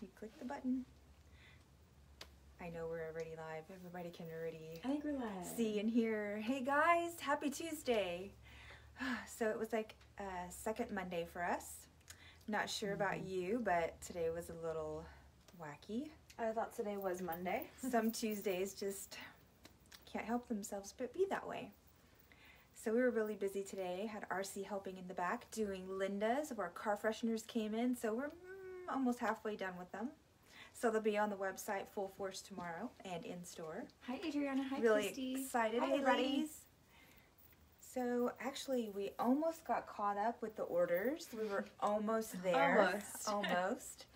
you click the button. I know we're already live. Everybody can already I think we're live. see and hear. Hey guys, happy Tuesday. So it was like a second Monday for us. Not sure about mm-hmm. you, but today was a little wacky. I thought today was Monday. Some Tuesdays just can't help themselves but be that way. So we were really busy today. Had RC helping in the back doing Linda's Our car fresheners came in. So we're almost halfway done with them. So they'll be on the website full force tomorrow and in store. Hi Adriana. Hi really Christy. excited. Hi, hey everybody. ladies. So actually we almost got caught up with the orders. We were almost there. Almost. Almost.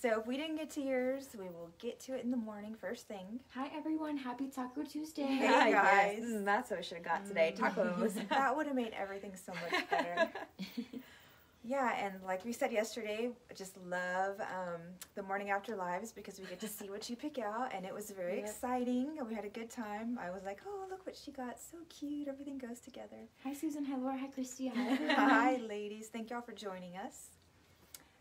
So if we didn't get to yours, we will get to it in the morning first thing. Hi everyone. Happy Taco Tuesday. Hey, guys. yes. Mm, that's what we should have got today. Mm. Tacos. that would have made everything so much better. Yeah, and like we said yesterday, just love um, the morning after lives because we get to see what you pick out, and it was very Yep. exciting. We had a good time. I was like, oh, look what she got. So cute. Everything goes together. Hi Susan. Hi Laura. Hi Christy. Hi. Hi, ladies. Thank y'all for joining us.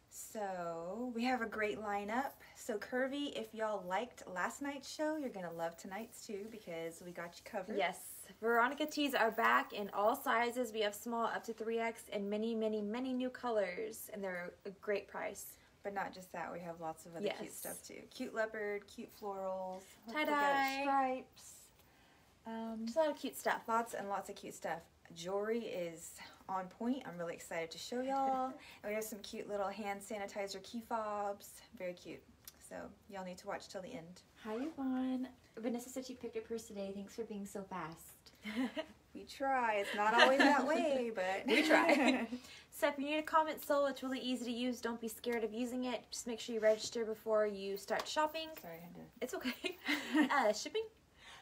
So, we have a great lineup. So, Curvy, if y'all liked last night's show, you're going to love tonight's too because we got you covered. yes. Veronica tees are back in all sizes. We have small up to 3X and many, many, many new colors. And they're a great price. But not just that, we have lots of other cute stuff too. Cute leopard, cute florals, Tie-dye. stripes. Um, Just a lot of cute stuff. lots and lots of cute stuff. Jewelry is on point. I'm really excited to show y'all. and we have some cute little hand sanitizer key fobs. Very cute. So y'all need to watch till the end. Hi Yvonne. Vanessa said she picked up hers today. Thanks for being so fast. We try. It's not always that way, but We try. So if you need a CommentSold, it's really easy to use. Don't be scared of using it. Just make sure you register before you start shopping. Sorry, I had to. It's okay. uh, shipping?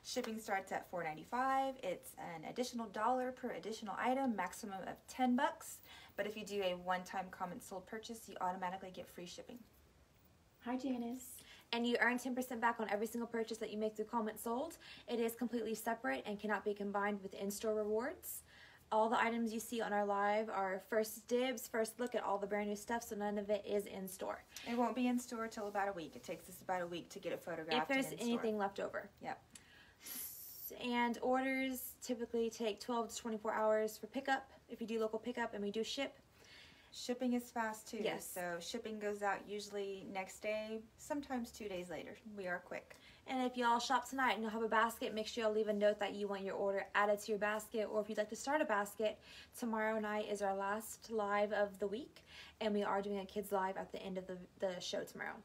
Shipping starts at $4.95. It's an additional dollar per additional item, maximum of 10 bucks. But if you do a one-time comment sold purchase, you automatically get free shipping. Hi Janice. And you earn 10% back on every single purchase that you make through comment sold. It is completely separate and cannot be combined with in-store rewards. All the items you see on our live are first dibs, first look at all the brand new stuff, so none of it is in store. It won't be in store till about a week. It takes us about a week to get it photographed. If there's anything left over. Yep. And orders typically take 12 to 24 hours for pickup if you do local pickup and we do ship. Store. Shipping is fast too. Yes. So shipping goes out usually next day, sometimes two days later. We are quick. And if y'all shop tonight and you'll have a basket, make sure y'all leave a note that you want your order added to your basket, or if you'd like to start a basket, tomorrow night is our last live of the week, and we are doing a kids live at the end of the, the show tomorrow.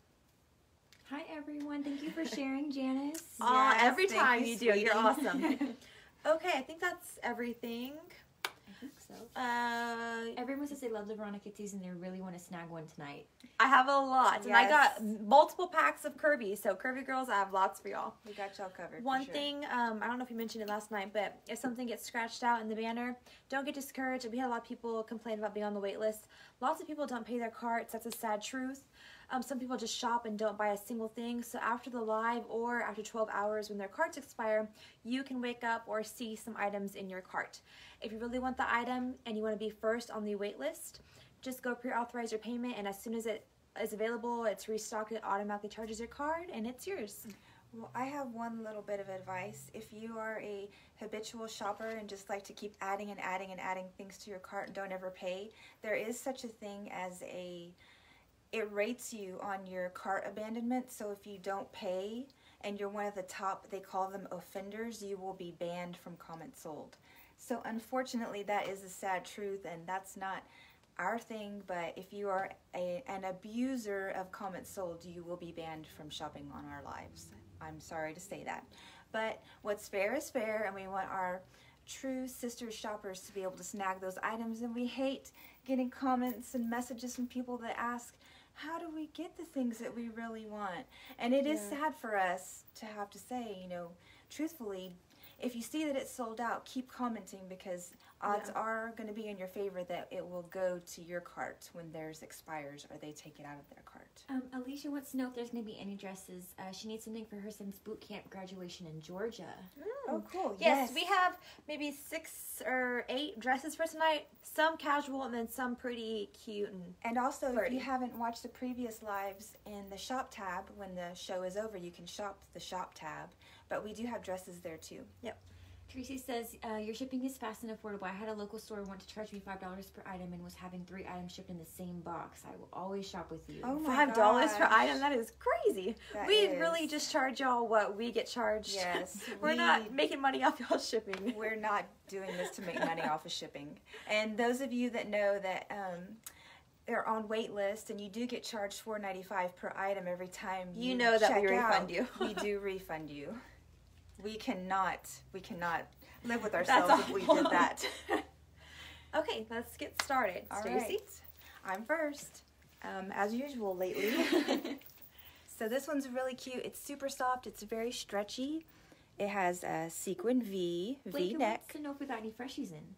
Hi everyone. Thank you for sharing, Janice. Aw, Yes, every time you, you, do, you're awesome. okay, I think that's everything. I. Uh, Everyone says they love the Veronica tees and they really want to snag one tonight. I have a lot, and I got multiple packs of curvy. So curvy girls, I have lots for y'all. We got y'all covered. One sure. thing, um, I don't know if you mentioned it last night, but if something gets scratched out in the banner, don't get discouraged. We had a lot of people complain about being on the wait list. Lots of people don't pay their carts. That's a sad truth. Um, some people just shop and don't buy a single thing. So after the live or after 12 hours when their carts expire, you can wake up or see some items in your cart. If you really want the item and you want to be first on the wait list, just go pre-authorize your payment, and as soon as it is available, it's restocked. It automatically charges your card, and it's yours. Well, I have one little bit of advice. If you are a habitual shopper and just like to keep adding and adding and adding things to your cart and don't ever pay, there is such a thing as a it rates you on your cart abandonment. So if you don't pay and you're one of the top, they call them offenders, you will be banned from comments sold. So unfortunately, that is a sad truth, and that's not our thing. But if you are a, an abuser of comments sold, you will be banned from shopping on our lives. I'm sorry to say that. But what's fair is fair, and we want our true sister shoppers to be able to snag those items. And we hate getting comments and messages from people that ask, how do we get the things that we really want? And it is Yeah. sad for us to have to say, you know, truthfully, if you see that it's sold out, keep commenting because odds Yeah. are going to be in your favor that it will go to your cart when theirs expires or they take it out of their cart. Um, Alicia wants to know if there's going to be any dresses. Uh, she needs something for her son's boot camp graduation in Georgia. Oh, cool. Yes, we have maybe six or eight dresses for tonight. Some casual and then some pretty cute and And also, if you haven't watched the previous lives in the shop tab, when the show is over, you can shop the shop tab. But we do have dresses there too. Tracy says uh, your shipping is fast and affordable. I had a local store want to charge me five dollars per item and was having three items shipped in the same box. I will always shop with you. Oh my five dollars per item. That is crazy. That we is- really just charge y'all what we get charged. Yes, We're we- not making money off y'all shipping. We're not doing this to make money off of shipping. And those of you that know that um, they're on wait list and you do get charged four ninety five per item every time You you, know that we check refund out, you. we do refund you. We cannot we cannot live with ourselves if we did that. okay, let's get started. All Stacy. right. I'm first, um, as usual lately. so this one's really cute. It's super soft. It's very stretchy. It has a sequin V Blake V neck. wants to know if we got any freshies in.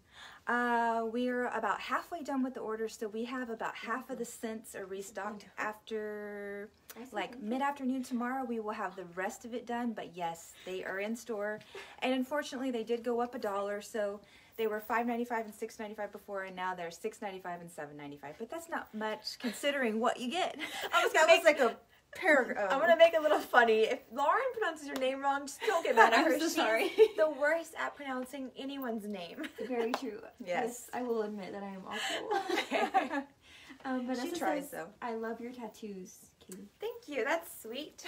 Uh, we're about halfway done with the order, so we have about half of the scents are restocked. After like mid afternoon tomorrow, we will have the rest of it done. But yes, they are in store, and unfortunately, they did go up a dollar. So they were five ninety five and six ninety five before, and now they're six ninety five and seven ninety five. But that's not much considering what you get. I was was like a paragraph. I'm gonna make it a little funny. If Lauren pronounces your name wrong, just don't get mad at her. I'm so She's sorry. the worst at pronouncing anyone's name. Very true. Yes. I will admit that I am awful. um, but She tries, says, though. I love your tattoos, Katie. Thank you. That's sweet.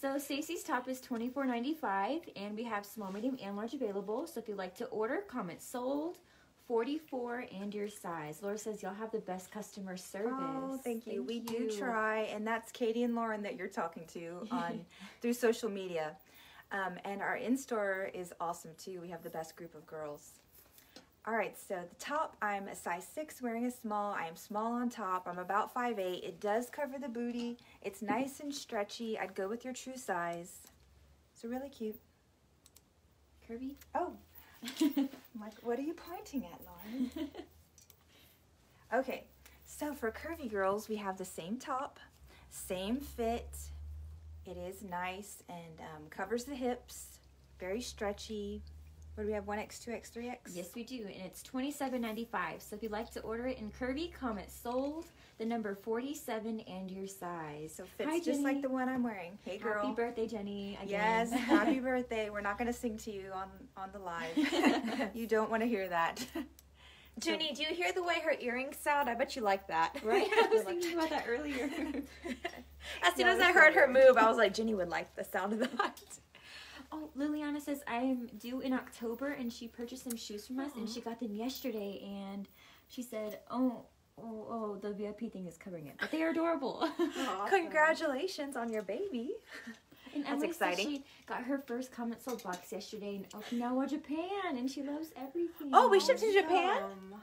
So Stacy's top is twenty four ninety five, and we have small, medium, and large available. So if you'd like to order, comment sold. 44 and your size. Laura says y'all have the best customer service. Oh, thank you. we do try, and that's Katie and Lauren that you're talking to on through social media. Um, and our in store is awesome too. We have the best group of girls. All right, so the top, I'm a size six, wearing a small. I am small on top. I'm about five eight. It does cover the booty. It's nice and stretchy. I'd go with your true size. So really cute. curvy. Oh, I'm like, what are you pointing at, Lauren? Okay, so for curvy girls, we have the same top, same fit. It is nice and um, covers the hips, very stretchy. What do we have? 1X, 2X, 3X? Yes, we do, and it's twenty seven ninety five. So if you'd like to order it in curvy, comment sold. The number forty seven and your size. So fits Hi, just like the one I'm wearing. Hey, girl. Happy birthday, Jenny! Again. Yes, happy birthday. We're not going to sing to you on, on the live. you don't want to hear that. Jenny, do you hear the way her earrings sound? I bet you like that. right? I was thinking about that earlier. as soon No, as I heard her move, I was like, Jenny would like the sound of that. Oh, Liliana says I'm due in October, and she purchased some shoes from us, and she got them yesterday, and she said, "Oh, oh, oh, the VIP thing is covering it, but they are adorable." Congratulations on your baby. and That's Emily said exciting. She got her first comment sold box yesterday in Okinawa, Japan, and she loves everything. Oh, we shipped to Japan? Um,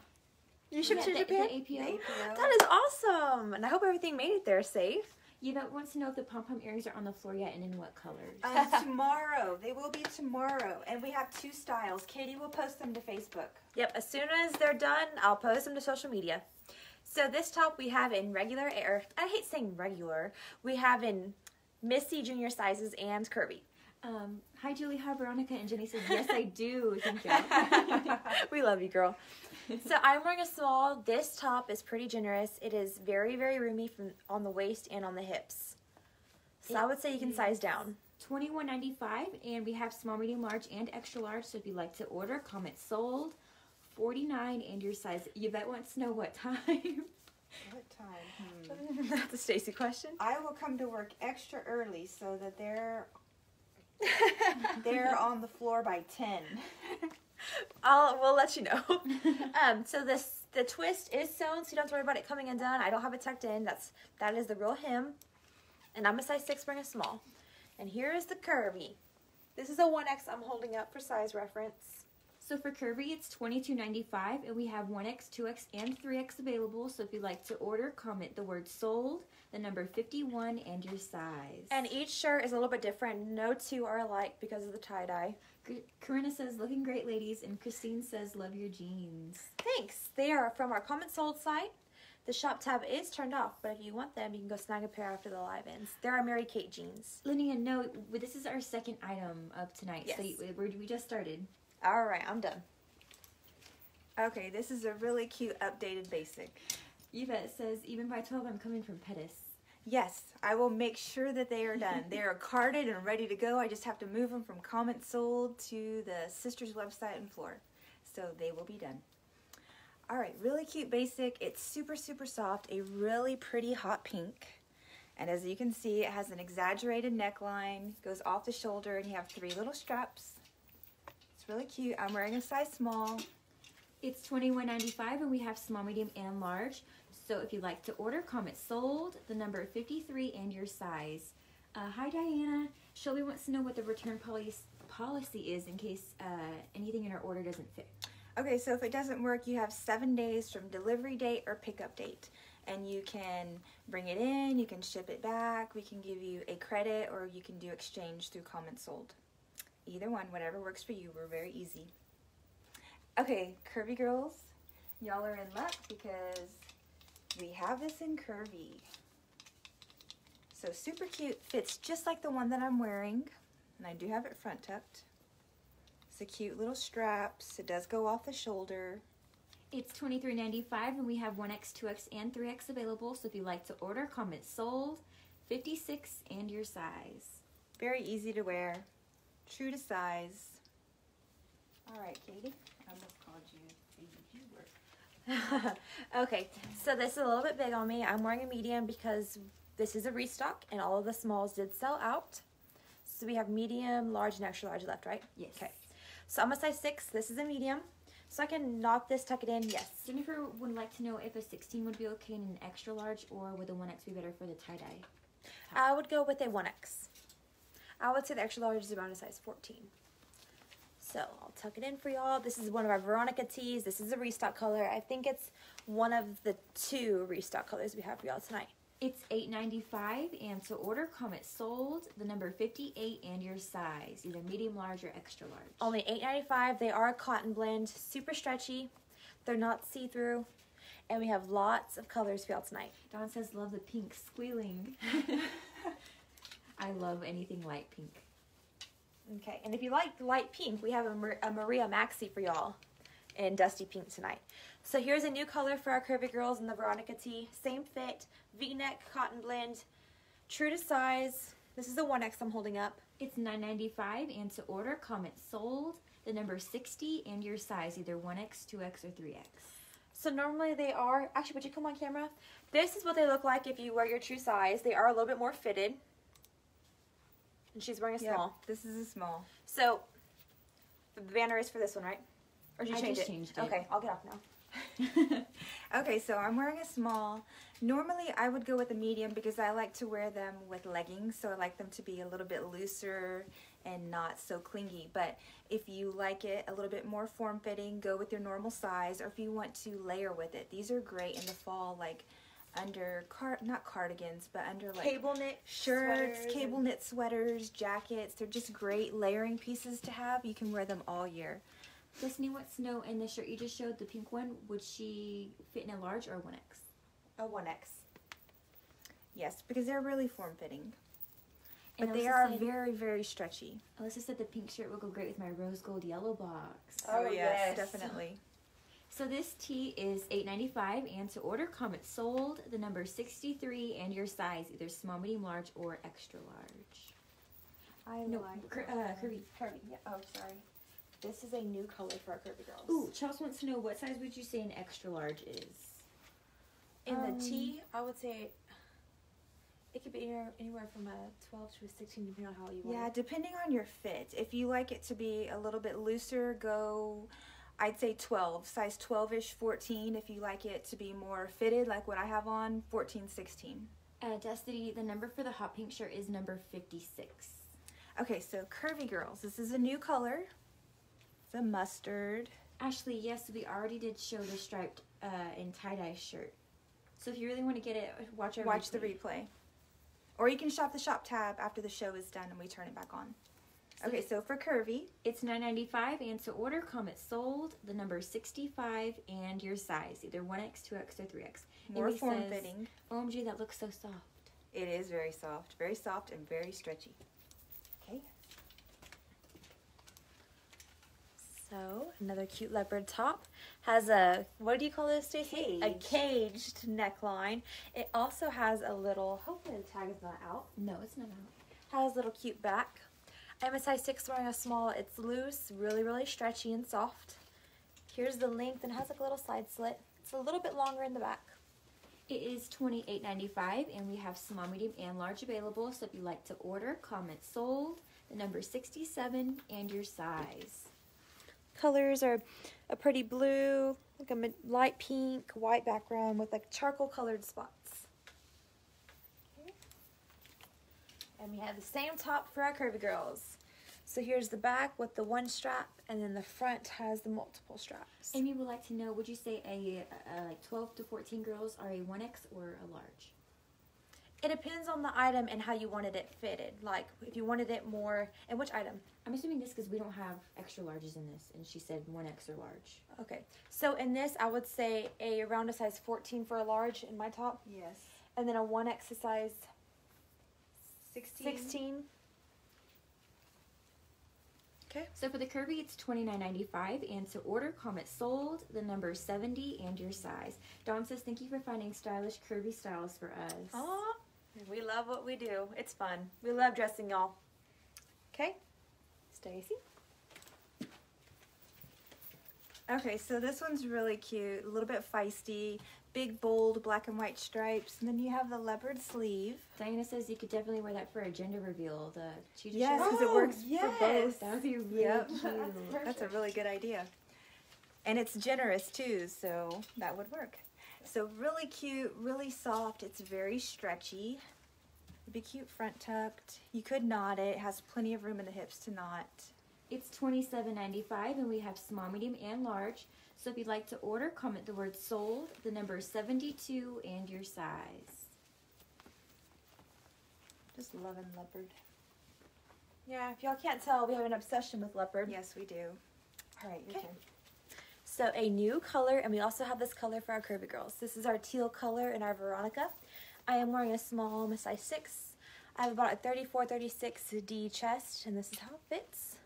You shipped Yeah, to the- Japan? The the APO. APO. That is awesome. And I hope everything made it there safe. Yvette wants to know if the pom pom earrings are on the floor yet, and in what colors. Um, tomorrow. They will be tomorrow. And we have two styles. Katie will post them to Facebook. Yep, as soon as they're done, I'll post them to social media. So this top we have in regular air. I hate saying regular. We have in Missy junior sizes and curvy. Um, hi, Julie. Hi, Veronica. And Jenny says, "Yes, I do." Thank you. we love you, girl. So I'm wearing a small. This top is pretty generous. It is very, very roomy from on the waist and on the hips. So I would say you can size down. Twenty-one ninety-five, and we have small, medium, large, and extra large. So if you'd like to order, comment sold. Forty-nine, and your size. Yvette wants to know what time. What time? Hmm. That's a Stacy question. I will come to work extra early so that they're they're on the floor by ten. I'll we'll let you know. um, so this the twist is sewn, so you don't have to worry about it coming undone. I don't have it tucked in. That's that is the real hem. And I'm a size six, wearing a small. And here is the curvy. This is a one X I'm holding up for size reference. So for curvy, it's twenty-two ninety-five, and we have one X, two X, and three X available. So if you'd like to order, comment the word sold, the number fifty-one, and your size. And each shirt is a little bit different. No two are alike because of the tie dye. Cor- Corinna says, "Looking great, ladies," and Christine says, "Love your jeans." Thanks. They are from our comment sold site. The shop tab is turned off, but if you want them, you can go snag a pair after the live ends. There are Mary Kate jeans. Linnea, no, this is our second item of tonight. So Yes. we we just started. All right, I'm done. Okay, this is a really cute updated basic. Yvette says, even by 12, I'm coming from Pettis. Yes, I will make sure that they are done. they are carded and ready to go. I just have to move them from comment sold to the sister's website and floor. So they will be done. All right, really cute basic. It's super, super soft, a really pretty hot pink. And as you can see, it has an exaggerated neckline, goes off the shoulder, and you have three little straps. It's really cute. I'm wearing a size small. It's $21.95 and we have small, medium, and large. So if you'd like to order, comment sold, the number 53, and your size. Uh, hi, Diana. Shelby wants to know what the return policy policy is in case uh, anything in our order doesn't fit. Okay, so if it doesn't work, you have seven days from delivery date or pickup date. And you can bring it in, you can ship it back, we can give you a credit, or you can do exchange through comment sold. Either one, whatever works for you. We're very easy. Okay, curvy girls, y'all are in luck because we have this in curvy. So super cute, fits just like the one that I'm wearing. And I do have it front tucked. It's a cute little straps. It does go off the shoulder. It's $23.95 and we have 1X, 2X, and 3X available. So if you'd like to order, comment sold, 56, and your size. Very easy to wear. True to size. All right, Katie. I almost called you. okay, so this is a little bit big on me. I'm wearing a medium because this is a restock and all of the smalls did sell out. So we have medium, large, and extra large left, right? Yes. Okay. So I'm a size six. This is a medium. So I can knock this, tuck it in. Yes. Jennifer would like to know if a 16 would be okay in an extra large or would a 1X be better for the tie dye? I would go with a 1X. I would say the extra large is around a size 14. So I'll tuck it in for y'all. This is one of our Veronica tees. This is a restock color. I think it's one of the two restock colors we have for y'all tonight. It's $8.95 and to order, comment sold, the number 58, and your size, either medium, large, or extra large. Only $8.95. They are a cotton blend, super stretchy. They're not see-through. And we have lots of colors for y'all tonight. Dawn says, love the pink squealing. I love anything light pink. Okay, and if you like light pink, we have a, Mar- a Maria Maxi for y'all in dusty pink tonight. So here's a new color for our curvy girls in the Veronica tee. Same fit, V-neck, cotton blend, true to size. This is the 1X I'm holding up. It's $9.95 and to order, comment sold, the number 60, and your size, either 1X, 2X, or 3X. So normally they are, actually would you come on camera? This is what they look like if you wear your true size. They are a little bit more fitted. And she's wearing a Yep, small. This is a small. So the banner is for this one, right? Or did you I change it? changed it. Okay, I'll get off now. Okay, so I'm wearing a small. Normally, I would go with a medium because I like to wear them with leggings, so I like them to be a little bit looser and not so clingy. But if you like it a little bit more form fitting, go with your normal size, or if you want to layer with it, these are great in the fall, like under car not cardigans, but under like Cable knit shirts, sweaters cable and- knit sweaters, jackets. They're just great layering pieces to have. You can wear them all year. Destiny wants to know, in the shirt you just showed, the pink one, would she fit in a large or a 1X? A 1X. Yes, because they're really form fitting. But And they Alyssa are said- very, very stretchy. Alyssa said the pink shirt would go great with my rose gold yellow box. Oh, oh yes. definitely. So this tee is $8.95 and to order, comment sold, the number 63, and your size, either small, medium, large, or extra large. I No, like cur- uh, curvy. Curvy. Yeah. Oh, sorry. This is a new color for our curvy girls. Ooh, Charles wants to know what size would you say an extra large is? In Um, the I would say it could be anywhere, anywhere from a 12 to a 16, depending on how you want Yeah, it. depending on your fit. If you like it to be a little bit looser, go. I'd say 12, size 12 ish, 14. If you like it to be more fitted, like what I have on, 14, 16. Uh, Destiny, the number for the hot pink shirt is number 56. Okay, so curvy girls. This is a new color. It's a mustard. Ashley, yes, we already did show the striped uh, and tie-dye shirt. So if you really want to get it, watch our Watch the replay. replay. Or you can shop the shop tab after the show is done and we turn it back on. Okay, so for curvy, It's nine ninety five, and to order, comment sold, the number sixty five, and your size, either one X, two X, or three X. more form fitting. Oh, OMG, that looks so soft. It is very soft, very soft and very stretchy. Okay. So another cute leopard top has a what do you call this, Stacey? A caged neckline. It also has a little. Hopefully the tag is not out. No, it's not out. Has a little cute back. Size six wearing a small. It's loose, really really stretchy and soft. Here's the length and has like a little side slit. It's a little bit longer in the back. It is twenty eight ninety five, and we have small, medium, and large available. So if you'd like to order, comment sold, the number sixty seven, and your size. Colors are a pretty blue, like a light pink, white background with like charcoal colored spots. Okay. And we have the same top for our curvy girls. So here's the back with the one strap, and then the front has the multiple straps. Amy would like to know: Would you say a, a like twelve to fourteen girls are a one X or a large? It depends on the item and how you wanted it fitted. Like if you wanted it more, and which item? I'm assuming this because we don't have extra larges in this, and she said one X or large. Okay. So in this, I would say a around a size 14 for a large in my top, Yes. and then a one X size 16. 16. Okay. So for the curvy, it's twenty nine ninety five, and to order, comment sold, the number seventy, and your size. Dawn says, "Thank you for finding stylish curvy styles for us." Aw, we love what we do. It's fun. We love dressing y'all. Okay. Stacy. Okay, so this one's really cute, a little bit feisty, big bold black and white stripes, and then you have the leopard sleeve. Diana says you could definitely wear that for a gender reveal. The cheetah Yes, because it works for oh, both. That would be really Yep. cute. That's a really good idea. And it's generous too, so that would work. So really cute, really soft. It's very stretchy. It'd be cute front tucked. You could knot it. It has plenty of room in the hips to knot. It's twenty seven ninety five, and we have small, medium, and large. So if you'd like to order, comment the word sold, the number seventy two, and your size. Just loving leopard. Yeah, if y'all can't tell, we have an obsession with leopard. Yes, we do. All right, your Okay. turn. So a new color, and we also have this color for our curvy girls. This is our teal color in our Veronica. I am wearing a small, I'm a size 6. I have about a 34, 36 D chest, and this is how it fits.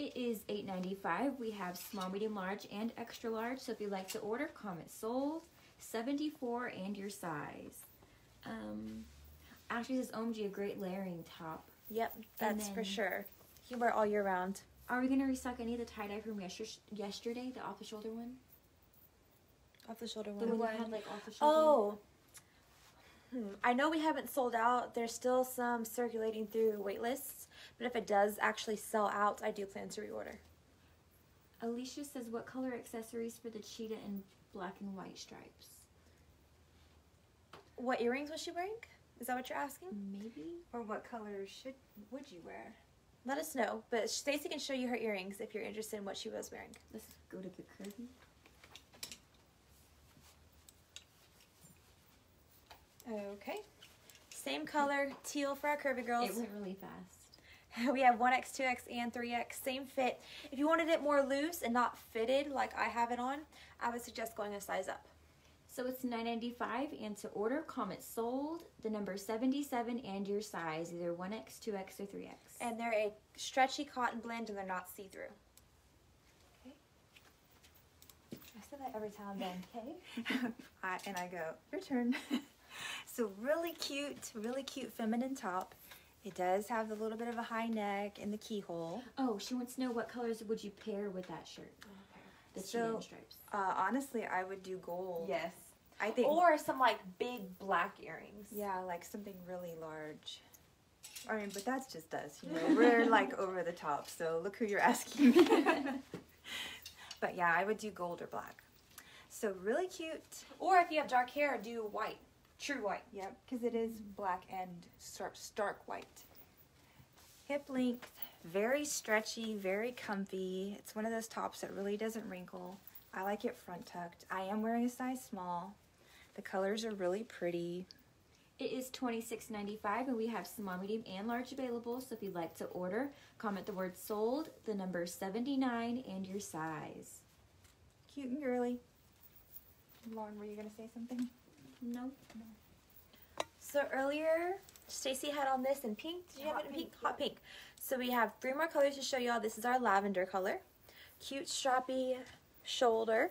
It is eight ninety five. We have small, medium, large, and extra large. So if you'd like to order, comment sold, seventy four, and your size. Um, actually, this OMG a great layering top. Yep, that's for sure. You wear all year round. Are we gonna restock any of the tie dye from yester- yesterday, the off the shoulder one? Off the shoulder one? The one. had like off the shoulder. Oh. Hmm. I know we haven't sold out. There's still some circulating through wait lists, but if it does actually sell out, I do plan to reorder. Alicia says, "What color accessories for the cheetah in black and white stripes?" What earrings was she wearing? Is that what you're asking? Maybe. Or what color should would you wear? Let us know. But Stacy can show you her earrings if you're interested in what she was wearing. Let's go to the curvy. Okay. Same color, teal for our curvy girls. It went really fast. we have 1X, 2X, and 3X. Same fit. If you wanted it more loose and not fitted like I have it on, I would suggest going a size up. So it's nine ninety five, and to order, comment sold, the number seventy seven, and your size, either one X, two X, or three X. And they're a stretchy cotton blend and they're not see-through. Okay. I say that every time then, okay? I, and I go, your turn. so really cute, really cute feminine top. It does have a little bit of a high neck and the keyhole. Oh, she wants to know what colors would you pair with that shirt? The cheetah So- stripes. Uh, honestly, I would do gold. Yes. I think. Or some like big black earrings. yeah, like something really large. I mean, but that's just us, you know. We're like over the top, so look who you're asking. Me. But yeah, I would do gold or black. So really cute. Or if you have dark hair, do white. True white. Yep, because it is black and stark, stark white. Hip length, very stretchy, very comfy. It's one of those tops that really doesn't wrinkle. I like it front tucked. I am wearing a size small. The colors are really pretty. It is twenty six ninety five, and we have small, medium, and large available. So if you'd like to order, comment the word sold, the number seventy nine, and your size. Cute and girly. Lauren, were you gonna say something? Nope. So earlier, Stacy had on this in pink. Did you have Hot it in pink? pink, Hot pink. So we have three more colors to show y'all. This is our lavender color. Cute strappy shoulder.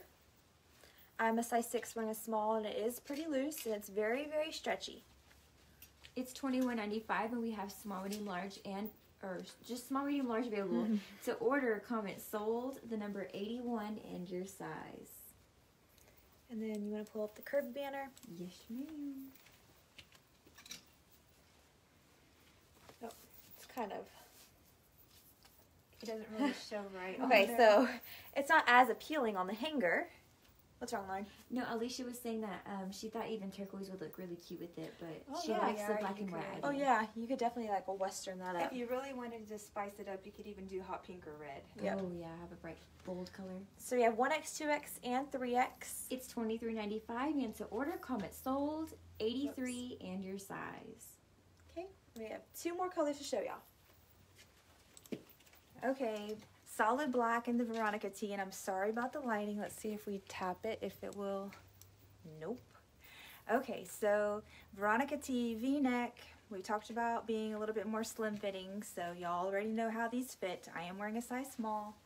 I'm a size six wearing a small and it is pretty loose and it's very, very stretchy. It's twenty one ninety five, and we have small, medium, large, and or just small, medium, large available. Mm-hmm. to order, comment sold, the number eighty one, and your size. And then you want to pull up the curved banner. Yes, ma'am. Oh, It's kind of It doesn't really show right. okay. So it's not as appealing on the hanger. What's wrong, Lauren? No, Alicia was saying that um, she thought even turquoise would look really cute with it, but Oh, she yeah, likes the black and white. Oh yeah, you could definitely like a western that up. If you really wanted to spice it up, you could even do hot pink or red. Yep. Oh yeah, have a bright bold color. So we have one X, two X, and three X. It's twenty three ninety five, and to order, comment sold, eighty three, and your size. Okay, we have two more colors to show y'all. Okay, solid black in the Veronica T, and I'm sorry about the lighting. Let's see if we tap it, if it will. Nope. Okay, so Veronica T V-neck. We talked about being a little bit more slim fitting, so y'all already know how these fit. I am wearing a size small.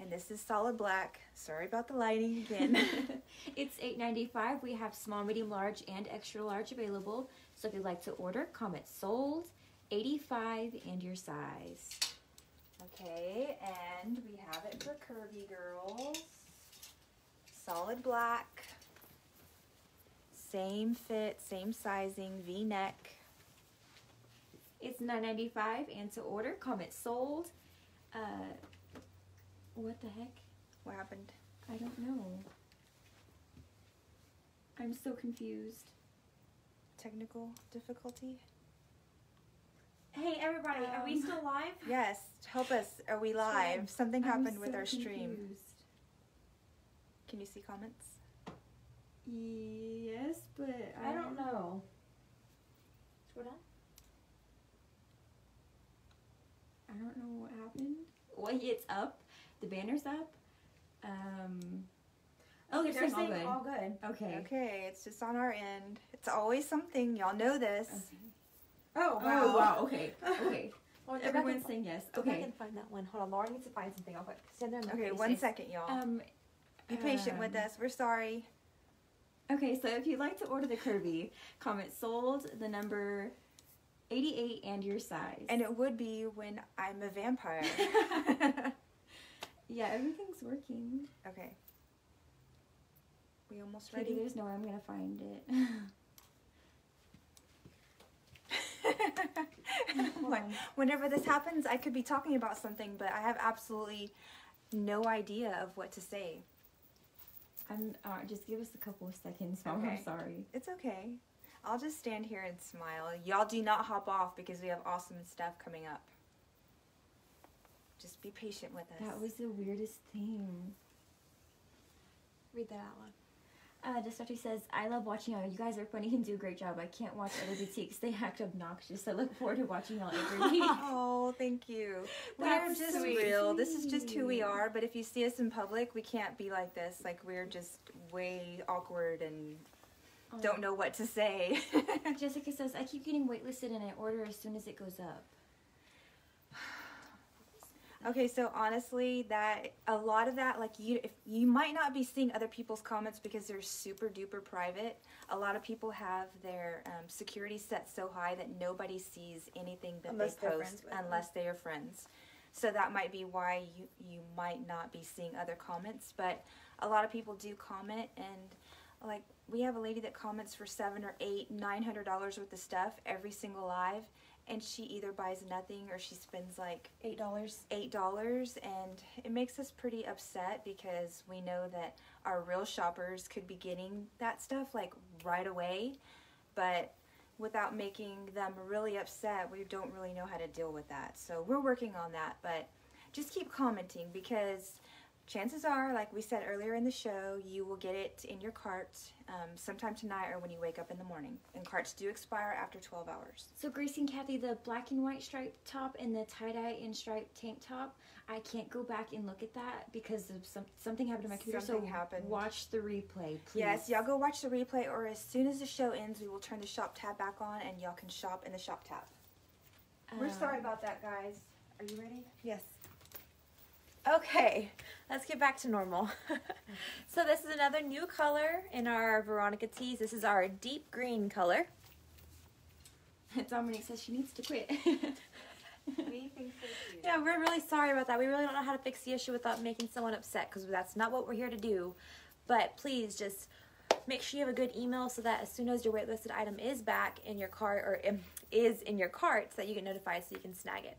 And this is solid black. Sorry about the lighting again. it's eight ninety five. We have small, medium, large, and extra large available. So if you'd like to order, comment sold, eighty five, and your size. Okay, and we have it for curvy girls. Solid black. Same fit, same sizing, V neck. It's nine ninety five, and to order, comment sold. Uh, what the heck? What happened? I don't know. I'm so confused. Technical difficulty? Hey everybody, are we Um, still live? Yes, help us. Are we live? Something I'm happened with so our stream. confused. Can you see comments? Yes, but I don't know. Scroll down. I don't know what happened. Well, it's up. The banner's up. Um. Oh, Okay, they're they're saying saying all all good. Okay. Okay, it's just on our end. It's always something. Y'all know this. Okay. Oh Oh wow. Okay. Okay. Lauren, Everyone's saying yes. Okay. I can find that one. Hold on, Lauren needs to find something real quick. Stand there and Okay, one second, y'all. Um. Be patient with um, us. We're sorry. Okay, so if you'd like to order the curvy, comment sold, the number 88, and your size. And it would be when I'm a vampire. yeah, everything's working. okay. We almost ready? there's no way I'm gonna find it. like, whenever this happens, I could be talking about something, but I have absolutely no idea of what to say. I'm uh, just give us a couple of seconds, Mom. Okay. I'm sorry. It's okay. I'll just stand here and smile. Y'all do not hop off because we have awesome stuff coming up. Just be patient with us. That was the weirdest thing. Read that out loud. Uh, Destructive says, I love watching y'all. You guys are funny and do a great job. I can't watch other boutiques. They act obnoxious. I look forward to watching y'all every week. oh, thank you. We're just sweet. real. This is just who we are. But if you see us in public, we can't be like this. Like we're just way awkward and don't know what to say. Jessica says, I keep getting waitlisted and I order as soon as it goes up. Okay, so honestly, that a lot of that, like you, if you might not be seeing other people's comments because they're super duper private. A lot of people have their um, security set so high that nobody sees anything that Unless they post with them. unless they are friends. So that might be why you you might not be seeing other comments, but a lot of people do comment and like we have a lady that comments for seven or eight, nine hundred dollars worth of stuff every single live, and she either buys nothing or she spends like Eight dollars. eight dollars and it makes us pretty upset because we know that our real shoppers could be getting that stuff like right away but without making them really upset we don't really know how to deal with that so we're working on that but just keep commenting because chances are, like we said earlier in the show, you will get it in your cart um, sometime tonight or when you wake up in the morning. And carts do expire after 12 hours. So Gracie and Kathy, the black and white striped top and the tie-dye and striped tank top, I can't go back and look at that because of some, something happened to my computer. Something so happened. watch the replay, please. Yes, y'all go watch the replay, or as soon as the show ends, we will turn the shop tab back on and y'all can shop in the shop tab. We're Um, sorry about that, guys. Are you ready? Yes. Okay, let's get back to normal. so this is another new color in our Veronica tees. This is our deep green color. Dominic says she needs to quit. We think so too. Yeah, we're really sorry about that. We really don't know how to fix the issue without making someone upset because that's not what we're here to do. But please just make sure you have a good email so that as soon as your waitlisted item is back in your cart or is in your cart, so that you get notified so you can snag it.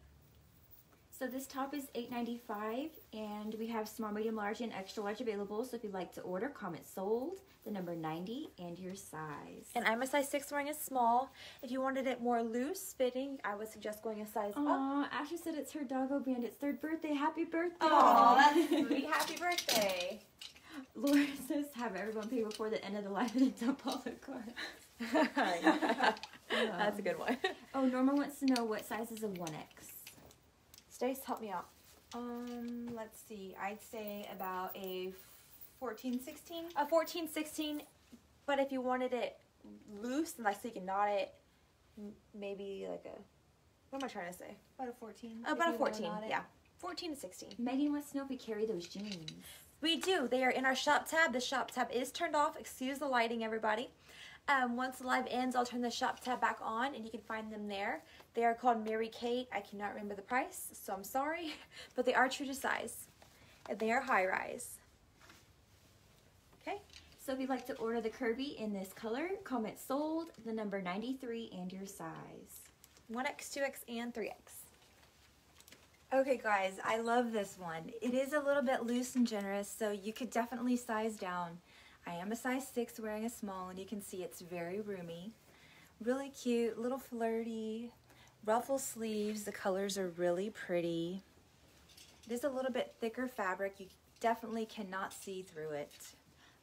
So this top is $8.95 and we have small, medium, large, and extra large available. So if you'd like to order, comment sold, the number 90, and your size. And I'm a size six wearing a small. If you wanted it more loose fitting, I would suggest going a size up. Aw, Ashley said it's her doggo bandit's third birthday. Happy birthday. Aw, that's sweet. Happy birthday. Laura says have everyone pay before the end of the live and dump all the cards. That's a good one. Oh, Norma wants to know what size is a 1X. Stace, help me out. Um, let's see. I'd say about a 14, 16. A 14, 16, but if you wanted it loose and like so you can knot it, maybe like a. What am I trying to say? About a 14. About a 14, yeah. 14 to 16. Megan wants to know if we carry those jeans. We do. They are in our shop tab. The shop tab is turned off. Excuse the lighting, everybody. Um, once the live ends, I'll turn the shop tab back on and you can find them there. They are called Mary Kate. I cannot remember the price, so I'm sorry. But they are true to size. And they are high rise. Okay? So if you'd like to order the curvy in this color, comment sold, the number 93, and your size. 1X, 2X, and 3X. Okay, guys, I love this one. It is a little bit loose and generous, so you could definitely size down. I am a size 6 wearing a small, and you can see it's very roomy. Really cute, little flirty, ruffle sleeves. The colors are really pretty. It is a little bit thicker fabric. You definitely cannot see through it.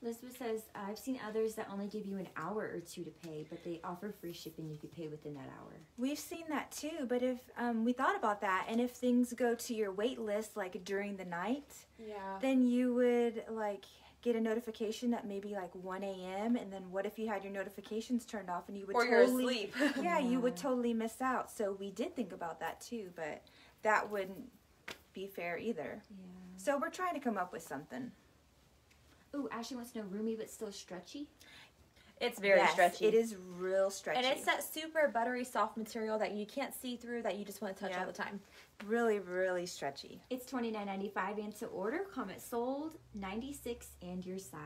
Elizabeth says, I've seen others that only give you an hour or two to pay, but they offer free shipping if you pay within that hour. We've seen that too, but if um, we thought about that, and if things go to your wait list like during the night, Yeah. then you would like get a notification at maybe like 1 a.m. and then what if you had your notifications turned off and you would Or you're totally asleep. yeah you would totally miss out so we did think about that too but that wouldn't be fair either Yeah. so we're trying to come up with something Ooh, Ashley wants to know roomy but still stretchy. It's very Yes, stretchy. it is real stretchy And it's that super buttery soft material that you can't see through that you just want to touch all the time. Really really stretchy It's twenty nine ninety five, and to order, comment sold, 96, and your size.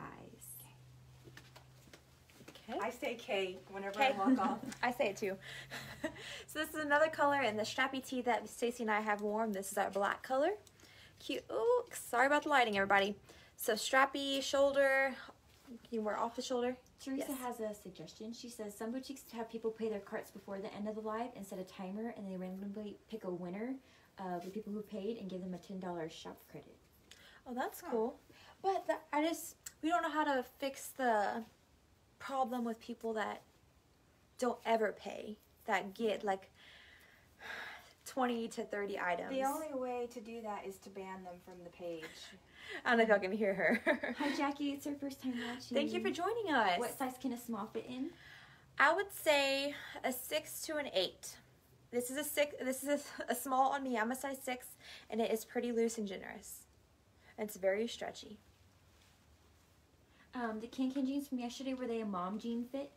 Okay. I say K whenever Okay. I walk off I say it too. so this is another color in the strappy tee that Stacy and I have worn. This is our black color. Cute. Oh, sorry about the lighting, everybody. So strappy shoulder. You can wear off the shoulder. Teresa Yes. has a suggestion. She says some boutiques have people pay their carts before the end of the live and set a timer, and they randomly pick a winner of the people who paid and give them a ten dollars shop credit. Oh, that's Huh. cool. But that, I just we don't know how to fix the problem with people that don't ever pay that get like 20 to 30 items. the only way to do that is to ban them from the page I don't know if y'all can hear her. Hi Jackie, it's your first time watching. Thank you for joining us. What size can a small fit in? I would say a six to an eight. This is a six. This is a, a small on me. I'm a size six, and it is pretty loose and generous. It's very stretchy. Um, the KanCan jeans from yesterday were they a mom jean fit?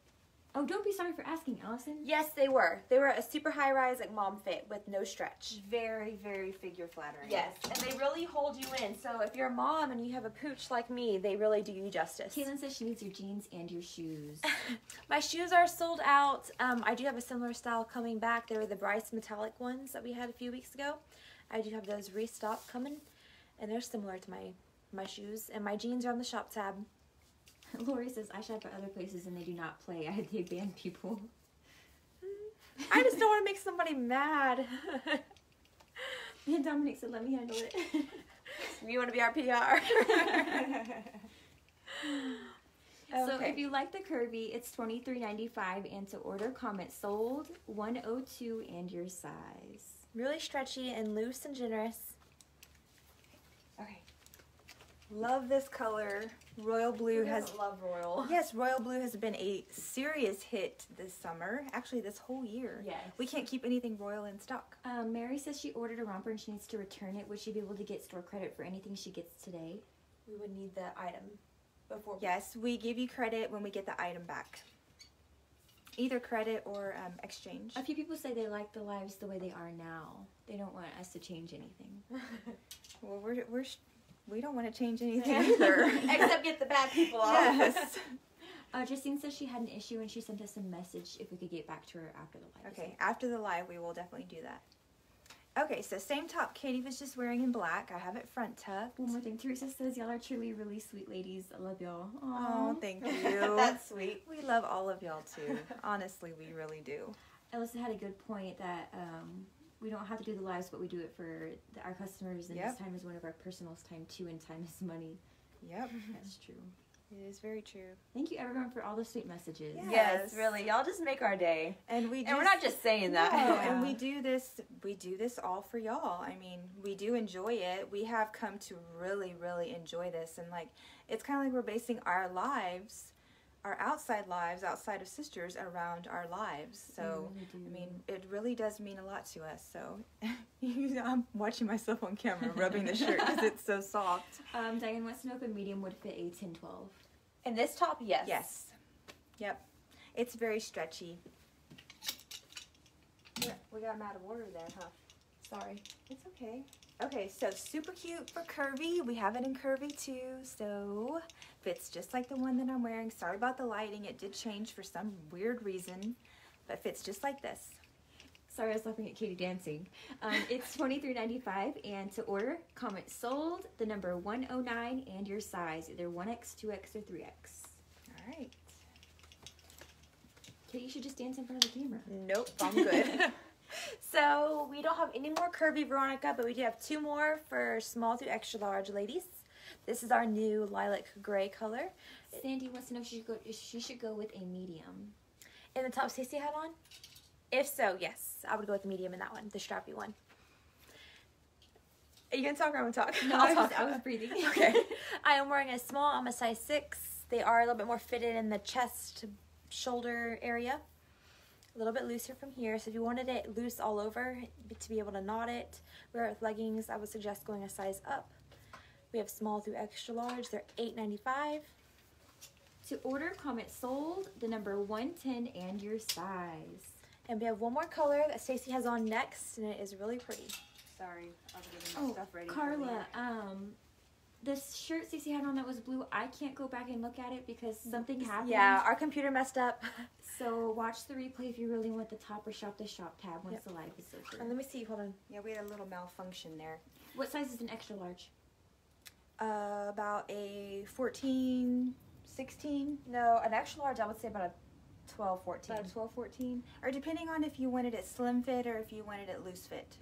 Oh, don't be sorry for asking, Allison. Yes, they were. They were a super high rise like mom fit with no stretch. very very figure flattering Yes, and they really hold you in. So if you're a mom and you have a pooch like me, they really do you justice. Caitlin says she needs your jeans and your shoes. My shoes are sold out. Um, I do have a similar style coming back. They were the Bryce metallic ones that we had a few weeks ago. I do have those restocked coming, and they're similar to my my shoes. And my jeans are on the shop tab. Lori says I shop at other places and they do not play. I they ban people. I just don't want to make somebody mad. And Dominic said, "Let me handle it." you want to be our PR? So Okay. if you like the curvy, it's twenty three ninety five, and to order, comment sold one oh two and your size. really stretchy and loose and generous. Okay. Love this color. Royal blue has love royal. Yes, royal blue has been a serious hit this summer. Actually, this whole year. Yes. We can't keep anything royal in stock. Um, Mary says she ordered a romper and she needs to return it. Would she be able to get store credit for anything she gets today? We would need the item before. Yes, we give you credit when we get the item back. Either credit or um, exchange. A few people say they like the lives the way they are now. They don't want us to change anything. Well, we're, we're sh- we don't want to change anything either. Except get the bad people off. yes. Uh, Justine says she had an issue and she sent us a message if we could get back to her after the live. Okay, after the live, we will definitely do that. Okay, so same top Katie was just wearing in black. I have it front tucked. One more thing. Teresa says y'all are truly really sweet ladies. I love y'all. Oh, thank you. That's sweet. we love all of y'all too. Honestly, we really do. Alyssa had a good point that um, we don't have to do the lives, but we do it for the, our customers, and Yep. this time is one of our personal time too, and time is money. Yep, That's true. it is very true. Thank you everyone for all the sweet messages. Yes, Yes. really. Y'all just make our day. And we And we're not just saying that. No, and we do this we do this all for y'all. I mean, we do enjoy it. We have come to really really enjoy this and like it's kind of like we're basing our lives our outside lives outside of sisters around our lives. So We really. I mean, it really does mean a lot to us. So I'm watching myself on camera rubbing the shirt because it's so soft. Um, Diane wants to know if a medium would fit a 10 12. And this top, yes. Yes. Yep. It's very stretchy. Yeah, we got them out of order there, huh? Sorry. It's okay. Okay, so super cute for curvy. We have it in curvy too, so fits just like the one that I'm wearing. Sorry about the lighting. It did change for some weird reason, but fits just like this. Sorry, I was laughing at Katie dancing. Um, it's twenty three ninety five, and to order, comment sold, the number one oh nine, and your size, either one X, two X, or three X. All right. Katie, you should just dance in front of the camera. Nope, I'm good. so we don't have any more curvy Veronica, but we do have two more for small through extra large ladies. This is our new lilac gray color. Sandy wants to know if she should go. If she should go with a medium. In the top Stacey had on? If so, yes. I would go with the medium in that one, the strappy one. Are you gonna talk or I'm gonna talk? No, I'll I was, talk. I was breathing. okay. I am wearing a small. I'm a size six. They are a little bit more fitted in the chest, shoulder area. A little bit looser from here. So if you wanted it loose all over to be able to knot it, wear it with leggings, I would suggest going a size up. We have small through extra large. They're $8.95. To order, comment sold, the number one ten, and your size. And we have one more color that Stacy has on next, and it is really pretty. Sorry, I'm getting Oh, Carla, um, this shirt Cece had on that was blue. I can't go back and look at it because something happened. Yeah, our computer messed up. So watch the replay if you really want the top or shop the shop tab once Yep. the live is over. And let me see. Hold on. Yeah, we had a little malfunction there. What size is an extra large? Uh, about a 14, 16, No, an extra large, I would say about a 12, 14. about a 12, 14. Or depending on if you wanted it slim fit or if you wanted it loose fit.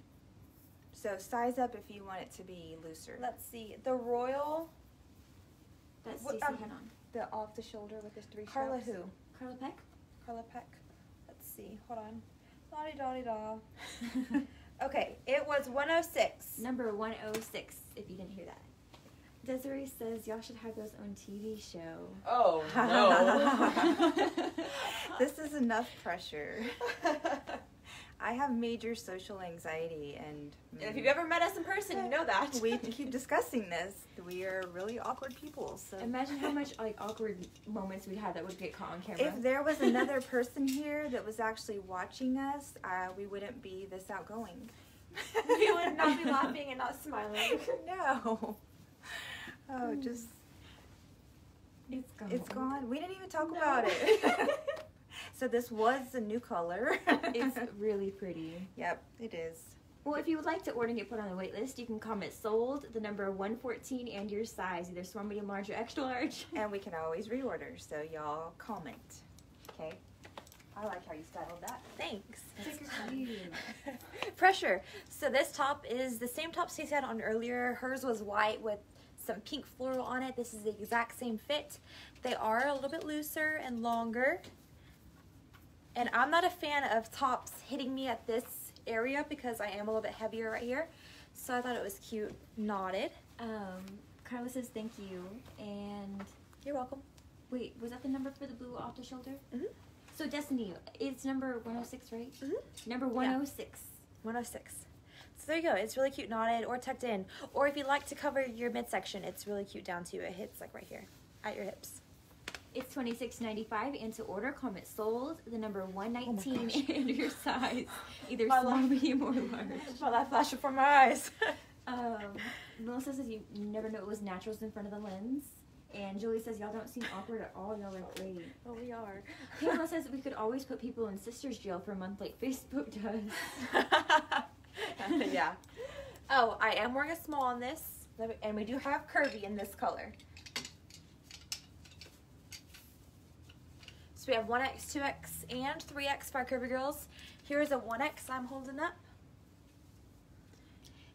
So size up if you want it to be looser. Let's see. The Royal. That What- Stacey um, on. The off the shoulder with the three Carla straps. who? Carla Peck. Carla Peck. Let's see. Hold on. Lottie dotty da. Okay, it was 106. Number 106, if you didn't hear that. Desiree says y'all should have those on TV show. Oh, no! this is enough pressure. I have major social anxiety, and if you've ever met us in person, you know that. we keep discussing this. We are really awkward people. So Imagine how much like awkward moments we had that would get caught on camera. if there was another person here that was actually watching us, uh, we wouldn't be this outgoing. we would not be laughing and not smiling. no. Oh, just it's gone. it's gone. We didn't even talk about it. So this was a new color. It's really pretty. yep, it is. Well, if you would like to order and get put on the wait list, you can comment sold, the number 114, and your size, either small, medium, large, or extra large. And we can always reorder, so y'all comment. Okay. I like how you styled that. Thanks. Pressure. So this top is the same top Stacey had on earlier. Hers was white with some pink floral on it. This is the exact same fit. They are a little bit looser and longer. And I'm not a fan of tops hitting me at this area because I am a little bit heavier right here. So I thought it was cute knotted. Um, Carla says thank you. And You're welcome. wait, was that the number for the blue off the shoulder? Mhm. So Destiny, it's number 106, right? Mhm. Number 106. 106. So there you go. It's really cute knotted or tucked in. Or if you like to cover your midsection, it's really cute down too. It hits like right here at your hips. It's twenty six ninety five, and to order, comment sold the number one Oh nineteen and your size, either My small, life. medium, or large. My life flashed before my eyes. Um, Melissa says you never know it was naturals in front of the lens, and Julie says y'all don't seem awkward at all. Y'all are great. oh, we are. Pamela says we could always put people in sisters jail for a month like Facebook does. yeah. Oh, I am wearing a small on this, and we do have curvy in this color. So we have 1X, 2X, and 3X for our curvy girls. Here's a 1X I'm holding up.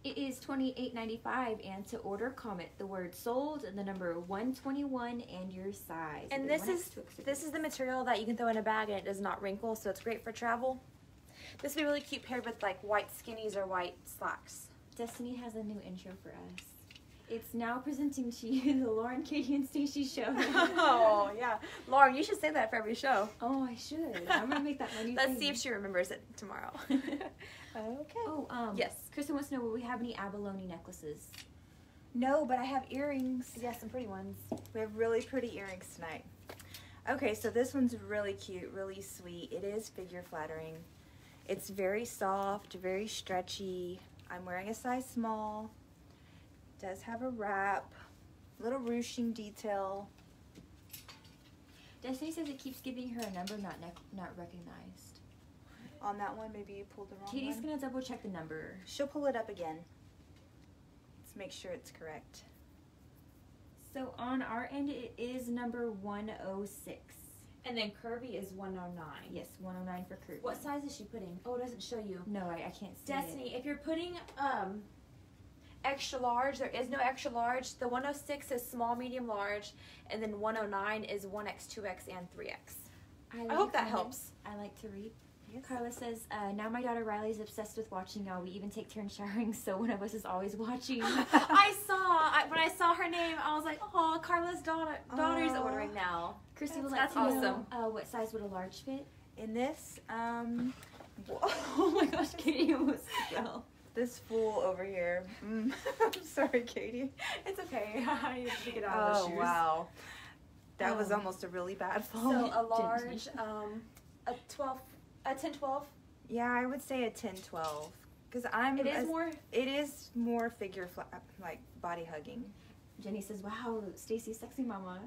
It is twenty eight ninety five, and to order, comment the word sold and the number one twenty one and your size. And this is this is the material that you can throw in a bag and it does not wrinkle, so it's great for travel. This would be really cute paired with like white skinnies or white slacks. Destiny has a new intro for us. It's now presenting to you the Lauren, Katie, and Stacy show. oh yeah, Lauren, you should say that for every show. Oh, I should. I'm gonna make that my new Let's thing. see if she remembers it tomorrow. okay. Oh, um. Yes. Kristen wants to know: Will we have any abalone necklaces? No, but I have earrings. Yes, some pretty ones. We have really pretty earrings tonight. Okay, so this one's really cute, really sweet. It is figure flattering. It's very soft, very stretchy. I'm wearing a size small. Does have a wrap, little ruching detail. Destiny says it keeps giving her a number not not recognized. On that one, maybe you pulled the wrong Katie's one. gonna double check the number. She'll pull it up again. Let's make sure it's correct. So on our end, it is number 106. And then curvy is 109. Yes, 109 for Kurt. What size is she putting? Oh, it doesn't show you. No, I, I can't see it. Destiny, if you're putting um extra large, there is no extra large. The 106 is small, medium, large, and then 109 is 1X, 2X, and 3x. I, like I hope that helps. I like to read. Yes. Carla says, uh, now my daughter Riley is obsessed with watching y'all. We even take turns showering, so one of us is always watching. I saw I, when I saw her name, I was like, "Oh, Carla's daughter daughter's Aw. ordering now." Christy would That's- like to that's know uh, what size would a large fit? In this, um, oh my gosh, Katie almost fell. This fool over here. Mm. I'm sorry, Katie. It's okay. I need to get out of the Oh wow, that was Um, almost a really bad fall. So a large, um, a 12, a 10, 12. yeah, I would say a 10, 12. Because I'm. It is a- more. It is more figure fla- like body hugging. Jenny says, "Wow, Stacy's sexy mama,"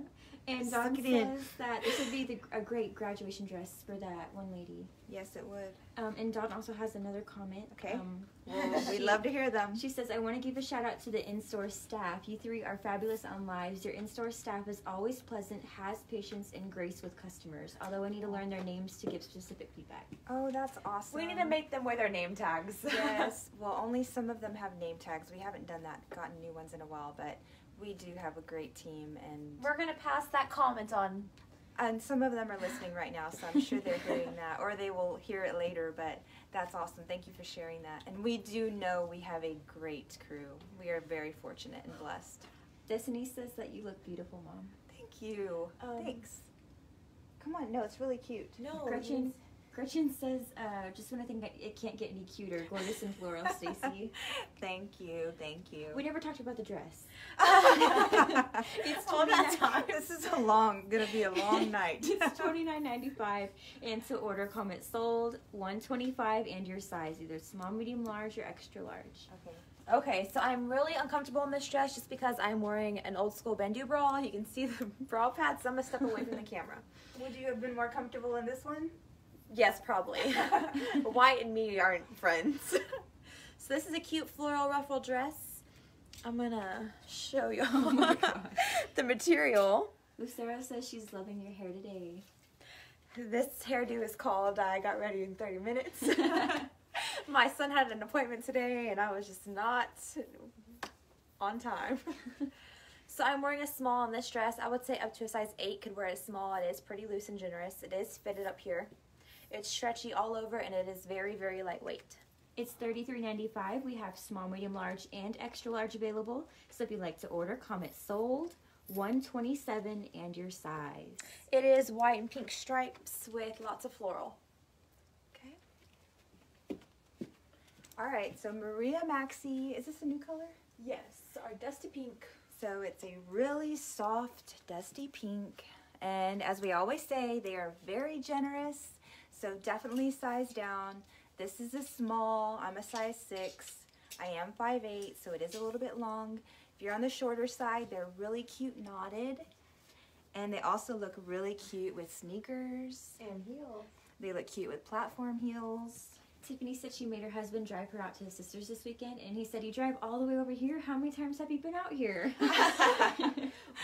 and Suck says that this would be the, a great graduation dress for that one lady. Yes, it would. Um, and Dawn also has another comment. Okay. Um, Well, we'd love to hear them. She says, I want to give a shout out to the in store staff. You three are fabulous on lives. Your in store staff is always pleasant, has patience, and grace with customers. Although I need to learn their names to give specific feedback. Oh, that's awesome. We need to make them wear their name tags. yes. Well, only some of them have name tags. We haven't done that, gotten new ones in a while, but we do have a great team, and We're gonna pass that comment on. and some of them are listening right now, so I'm sure they're hearing that, or they will hear it later. But that's awesome. Thank you for sharing that. And we do know we have a great crew. We are very fortunate and blessed. Destiny says that you look beautiful, Mom. Thank you. Um, Thanks. Come on, no, it's really cute. No, Gretchen Gretchen says, uh, just when I think that it can't get any cuter, gorgeous and floral, Stacy. thank you, thank you. We never talked about the dress. it's all that time. This is a long, gonna be a long night. it's twenty nine ninety five, and to order, comment sold one twenty five, and your size, either small, medium, large, or extra large. Okay. Okay, so I'm really uncomfortable in this dress just because I'm wearing an old school bandeau bra. You can see the bra pads, I'm gonna step away from the camera. Would you have been more comfortable in this one? Yes, probably. White and me aren't friends. so this is a cute floral ruffle dress. I'm gonna show you Oh the material. Lucero says she's loving your hair today. this hairdo is called I got ready in 30 minutes. My son had an appointment today and I was just not on time. so I'm wearing a small on this dress. I would say up to a size 8 could wear a small. It is pretty loose and generous. It is fitted up here. It's stretchy all over and it is very, very lightweight. It's $33.95. We have small, medium, large, and extra large available. So if you'd like to order, comment sold. 127 and your size. It is white and pink stripes with lots of floral. Okay. All right, so Maria Maxi, is this a new color? Yes, our dusty pink. So it's a really soft, dusty pink. And as we always say, they are very generous. So definitely size down. This is a small, I'm a size six. I am 5'8", so it is a little bit long. If you're on the shorter side, they're really cute knotted. And they also look really cute with sneakers. And heels. They look cute with platform heels. Tiffany said she made her husband drive her out to his sister's this weekend, and he said, You drive all the way over here? How many times have you been out here?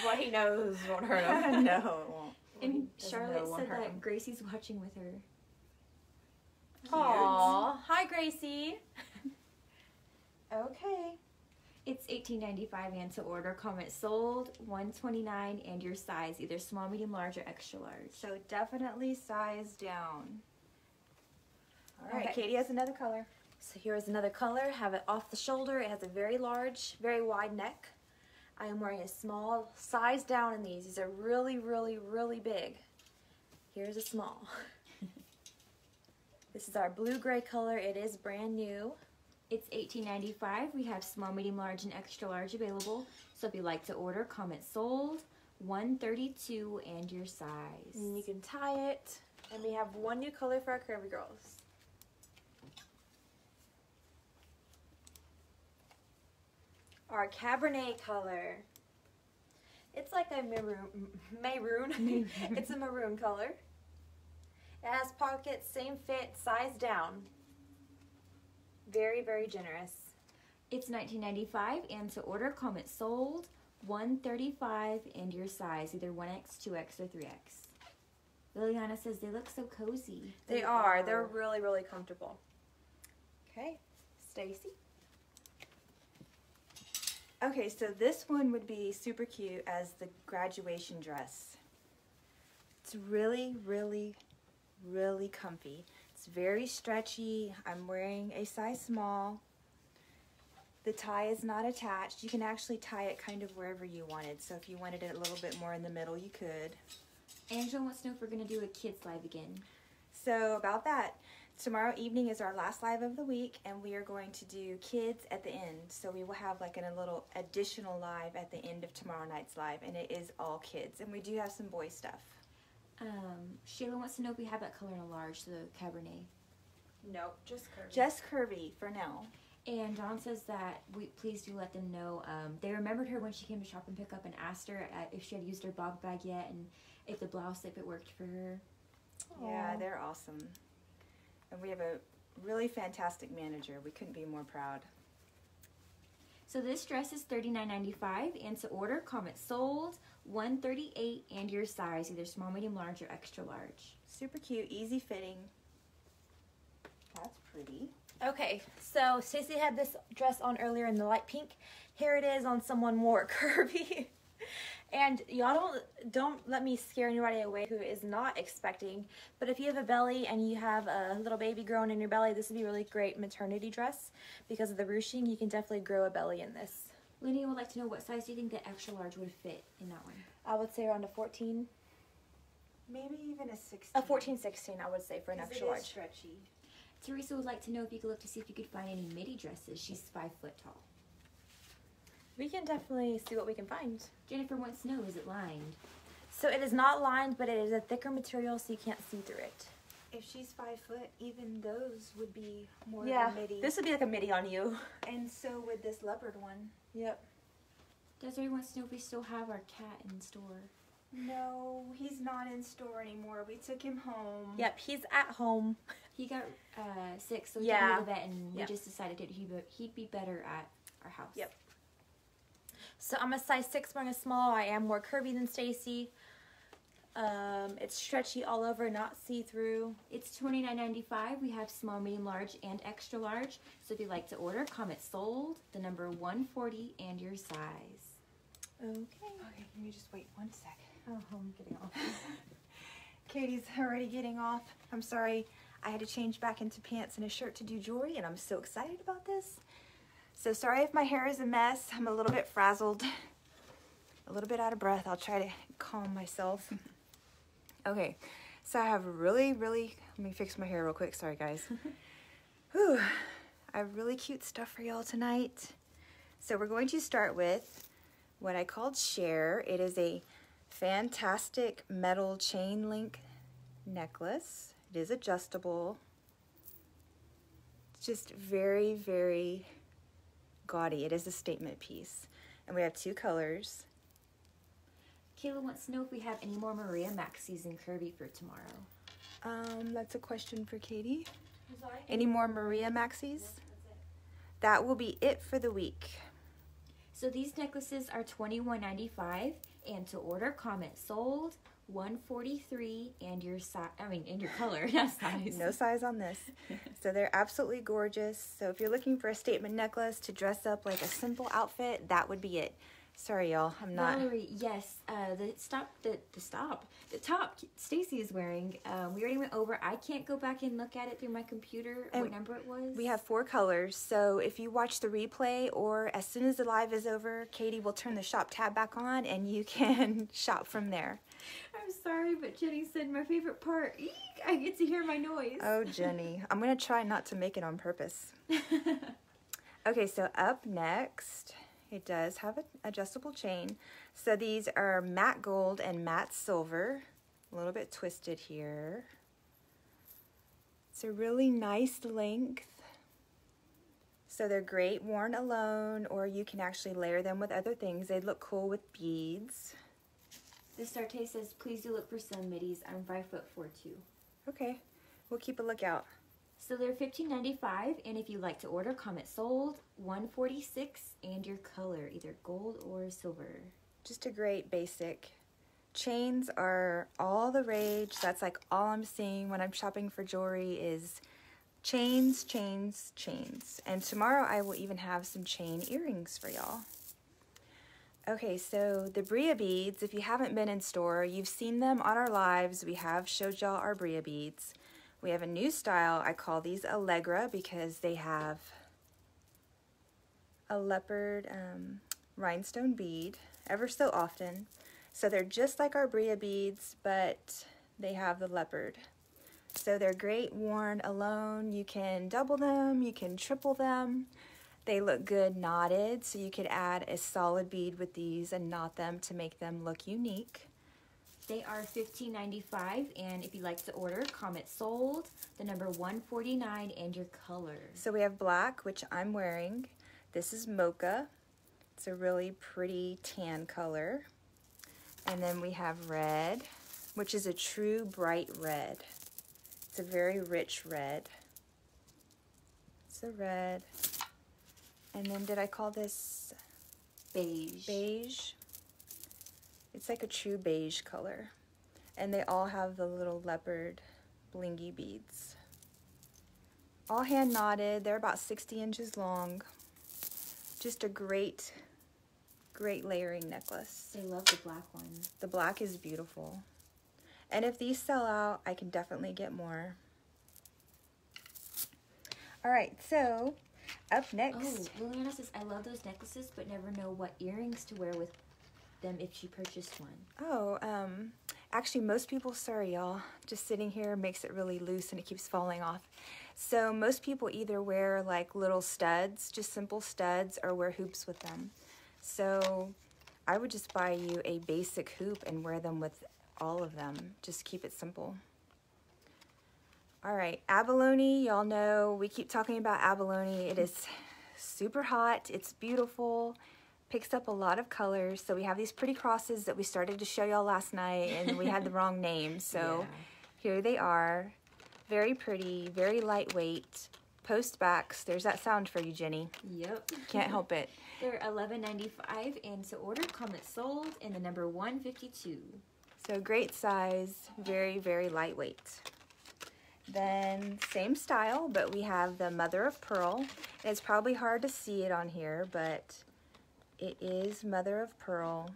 what he knows won't hurt him. no, it won't. and Charlotte said that him. Gracie's watching with her. Aw. Hi, Gracie. Okay. It's $18.95 and to order. Comment sold, 129 and your size, either small, medium, large, or extra large. So definitely size down. All right, Okay. Katie has another color. So here is another color. Have it off the shoulder. It has a very large, very wide neck. I am wearing a small size down in these. These are really, really, really big. Here's a small. this is our blue-gray color. It is brand new. It's $18.95. We have small, medium, large, and extra large available. So if you'd like to order, comment sold, 132 and your size. And you can tie it. And we have one new color for our curvy girls. Our Cabernet color. It's like a maroon. Maroon. it's a maroon color. It has pockets, same fit, size down. Very, very generous. It's $19.95 and to order, comment sold, 135 and your size, either 1X, 2X, or 3X. Liliana says they look so cozy. They, are. They're really, really comfortable. Okay, Stacy. Okay, so this one would be super cute as the graduation dress. It's really, really, really comfy. It's very stretchy. I'm wearing a size small. The tie is not attached. You can actually tie it kind of wherever you wanted. So if you wanted it a little bit more in the middle, you could. Angela wants to know if we're going to do a kids live again. So about that, tomorrow evening is our last live of the week, and we are going to do kids at the end. So we will have like an, a little additional live at the end of tomorrow night's live, and it is all kids, and we do have some boy stuff. Um, Shayla wants to know if we have that color in a large, the Cabernet. Nope, just curvy. Just curvy for now. And Dawn says that we please do let them know. Um, they remembered her when she came to shop and pick up and asked her uh, if she had used her bob bag yet and if the blouse if it worked for her. Yeah, they're awesome, and we have a really fantastic manager. We couldn't be more proud. So this dress is $39.95 and to order, comment sold, 138 and your size, either small, medium, large, or extra large. Super cute, easy fitting. That's pretty. Okay, so Stacey had this dress on earlier in the light pink. Here it is on someone more curvy. and y'all don't don't let me scare anybody away who is not expecting. But if you have a belly and you have a little baby growing in your belly, this would be a really great maternity dress because of the ruching. You can definitely grow a belly in this. Lydia would like to know what size do you think the extra large would fit in that one? I would say around a 14, Maybe even a 16. a 14, 16. I would say for an extra is large. stretchy. Teresa would like to know if you could look to see if you could find any midi dresses. She's five foot tall. We can definitely see what we can find. Jennifer wants to know is it lined? So it is not lined, but it is a thicker material, so you can't see through it. If she's five foot, even those would be more yeah, of a midi. this would be like a midi on you. and so would this leopard one. Yep. Desiree wants to know if we still have our cat in store. No, he's not in store anymore. We took him home. Yep, he's at home. He got uh, sick, so we Yeah. took him to the vet, and we just decided that he be- he'd be better at our house. Yep. So I'm a size six wearing a small. I am more curvy than Stacy. Um, it's stretchy all over, not see through. It's twenty nine ninety five. We have small, medium, large, and extra large. So if you'd like to order, comment sold, the number one forty, and your size. Okay. Okay, can you just wait one sec? Oh, I'm getting off. Katie's already getting off. I'm sorry. I had to change back into pants and a shirt to do jewelry, and I'm so excited about this. So sorry if my hair is a mess. I'm a little bit frazzled, a little bit out of breath. I'll try to calm myself. Okay, so I have really, really, let me fix my hair real quick. Sorry, guys. Whew. I have really cute stuff for y'all tonight. So we're going to start with what I called Share. It is a fantastic metal chain link necklace. It is adjustable. It's just very, very gaudy. It is a statement piece. And we have two colors. Kayla wants to know if we have any more Maria Maxis in curvy for tomorrow. Um, that's a question for Katie. Any more Maria Maxis? That will be it for the week. So these necklaces are twenty one ninety five, and to order, comment sold one forty three, and your size. I mean, and your color, not size. No size on this. So they're absolutely gorgeous. So if you're looking for a statement necklace to dress up like a simple outfit, that would be it. Sorry, y'all. I'm not. Valerie, yes, uh, the stop, the the stop, the top Stacy is wearing. Um, we already went over. I can't go back and look at it through my computer. And what number it was? We have four colors. So if you watch the replay or as soon as the live is over, Katie will turn the shop tab back on and you can shop from there. I'm sorry, but Jenny said my favorite part. Eek, I get to hear my noise. Oh, Jenny. I'm going to try not to make it on purpose. Okay, so up next, it does have an adjustable chain. So these are matte gold and matte silver. A little bit twisted here. It's a really nice length. So they're great worn alone, or you can actually layer them with other things. They'd look cool with beads. This Sarte says, please do look for some midis. I'm five foot four two. Okay, we'll keep a lookout. So they're fifteen ninety five, and if you'd like to order, comment sold one forty six, and your color either gold or silver. Just a great basic. Chains are all the rage. That's like all I'm seeing when I'm shopping for jewelry is chains, chains, chains. And tomorrow I will even have some chain earrings for y'all. Okay, so the Bria beads, if you haven't been in store, you've seen them on our lives. We have showed y'all our Bria beads. We have a new style. I call these Allegra because they have a leopard um, rhinestone bead ever so often. So they're just like our Bria beads, but they have the leopard. So they're great worn alone. You can double them, you can triple them. They look good knotted, so you could add a solid bead with these and knot them to make them look unique. They are fifteen ninety five, and if you'd like to order, comment sold, the number one forty nine, and your color. So we have black, which I'm wearing. This is mocha. It's a really pretty tan color. And then we have red, which is a true bright red. It's a very rich red. It's a red. And then did I call this Beige. beige? It's like a true beige color. And they all have the little leopard blingy beads. All hand knotted. They're about 60 inches long. Just a great, great layering necklace. They love the black one. The black is beautiful. And if these sell out, I can definitely get more. All right, so up next. Oh, Liliana says, I love those necklaces, but never know what earrings to wear with them if she purchased one. Oh, um, actually, most people, sorry y'all, just sitting here makes it really loose and it keeps falling off. So, most people either wear like little studs, just simple studs, or wear hoops with them. So, I would just buy you a basic hoop and wear them with all of them. Just keep it simple. All right, abalone, y'all know we keep talking about abalone. It is super hot, it's beautiful picks up a lot of colors. So we have these pretty crosses that we started to show y'all last night and we had the wrong name. So here they are. Very pretty, very lightweight. Post backs. There's that sound for you, Jenny. Yep. Can't help it. They're eleven ninety five, and so order, comment sold, in the number one fifty two. So great size, very, very lightweight. Then same style, but we have the mother of pearl. It's probably hard to see it on here, but it is mother of pearl.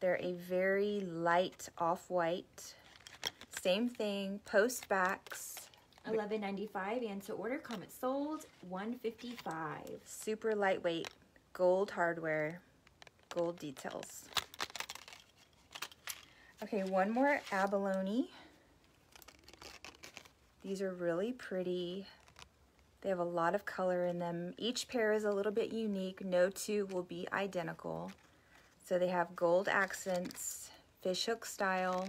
They're a very light off-white. Same thing, post backs, Eleven ninety five and to order comment sold one fifty five. super lightweight, gold hardware, gold details. Okay, one more abalone. These are really pretty. They have a lot of color in them. Each pair is a little bit unique. No two will be identical. So they have gold accents, fishhook style.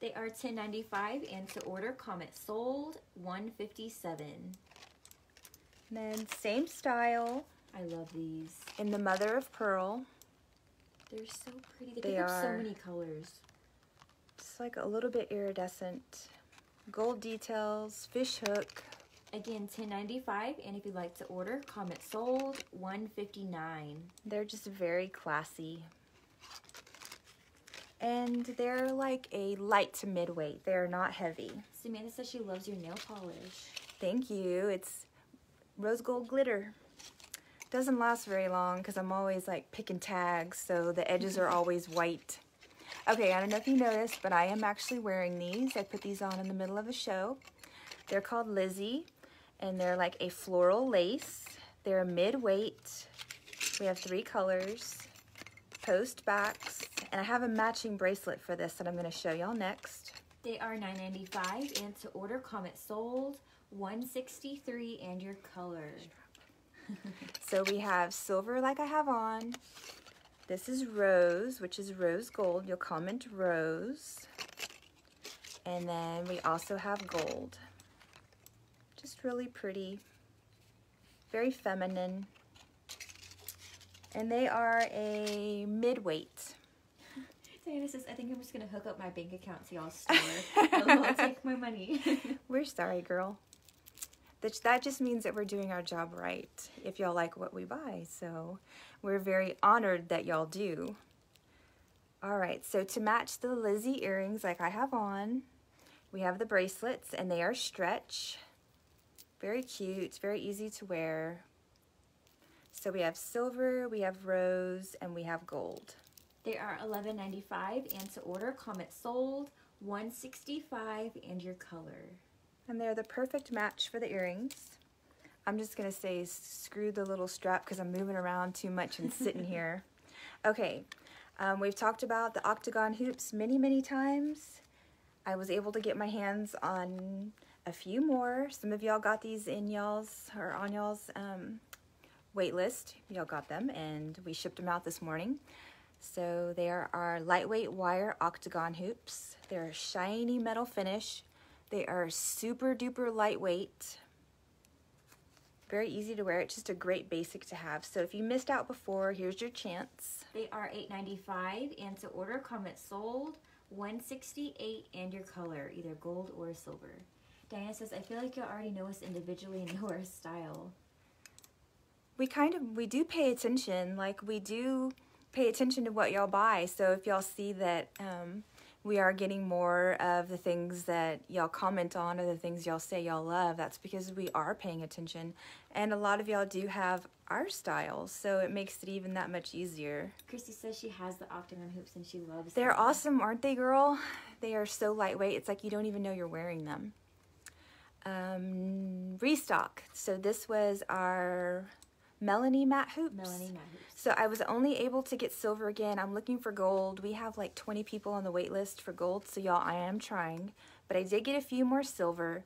They are ten ninety five and to order comment sold one fifty seven. And then same style I love these. in the mother of pearl. They're so pretty. They, They so many colors. Just like a little bit iridescent. Gold details, fish hook. Again, ten ninety five, and if you'd like to order, comment sold one fifty nine. They're just very classy. And they're like a light to midweight. They're not heavy. Samantha says she loves your nail polish. Thank you. It's rose gold glitter. Doesn't last very long because I'm always like picking tags, so the edges are always white. Okay, I don't know if you noticed, but I am actually wearing these. I put these on in the middle of a show. They're called Lizzie, and they're like a floral lace. They're a mid-weight. We have three colors, post backs, and I have a matching bracelet for this that I'm going to show y'all next. They are nine ninety five, and to order, comment sold one sixty three, and your color. So we have silver like I have on. This is rose, which is rose gold. You'll comment rose. And then we also have gold. Just really pretty. Very feminine. And they are a mid-weight. Diana says, I think I'm just gonna hook up my bank account to y'all's store. I'll take my money. We're sorry, girl. That, that just means that we're doing our job right if y'all like what we buy. So we're very honored that y'all do. All right, so to match the Lizzie earrings like I have on, we have the bracelets and they are stretch. Very cute, very easy to wear. So we have silver, we have rose, and we have gold. they are eleven ninety five, and to order, comment sold one sixty five, and your color. And they're the perfect match for the earrings. I'm just gonna say screw the little strap because I'm moving around too much and sitting here. Okay, um, we've talked about the octagon hoops many, many times. I was able to get my hands on a few more. Some of y'all got these in y'all's or on y'all's um, wait list. Y'all got them and we shipped them out this morning. So they are lightweight wire octagon hoops. They're a shiny metal finish. They are super duper lightweight. Very easy to wear. It's just a great basic to have. So if you missed out before, here's your chance. They are eight ninety five, and to order, comment sold one sixty eight, and your color, either gold or silver. Diana says, I feel like you already know us individually and know our style. we kind of we do pay attention like we do pay attention to what y'all buy so if y'all see that um, we are getting more of the things that y'all comment on or the things y'all say y'all love that's because we are paying attention and a lot of y'all do have our styles so it makes it even that much easier Christy says she has the octagon hoops and she loves them. they're them. awesome aren't they girl they are so lightweight it's like you don't even know you're wearing them um, restock so this was our melanie matte hoops Melanie matte hoops. so I was only able to get silver again. I'm looking for gold. We have like 20 people on the wait list for gold, so y'all, I am trying. But I did get a few more silver.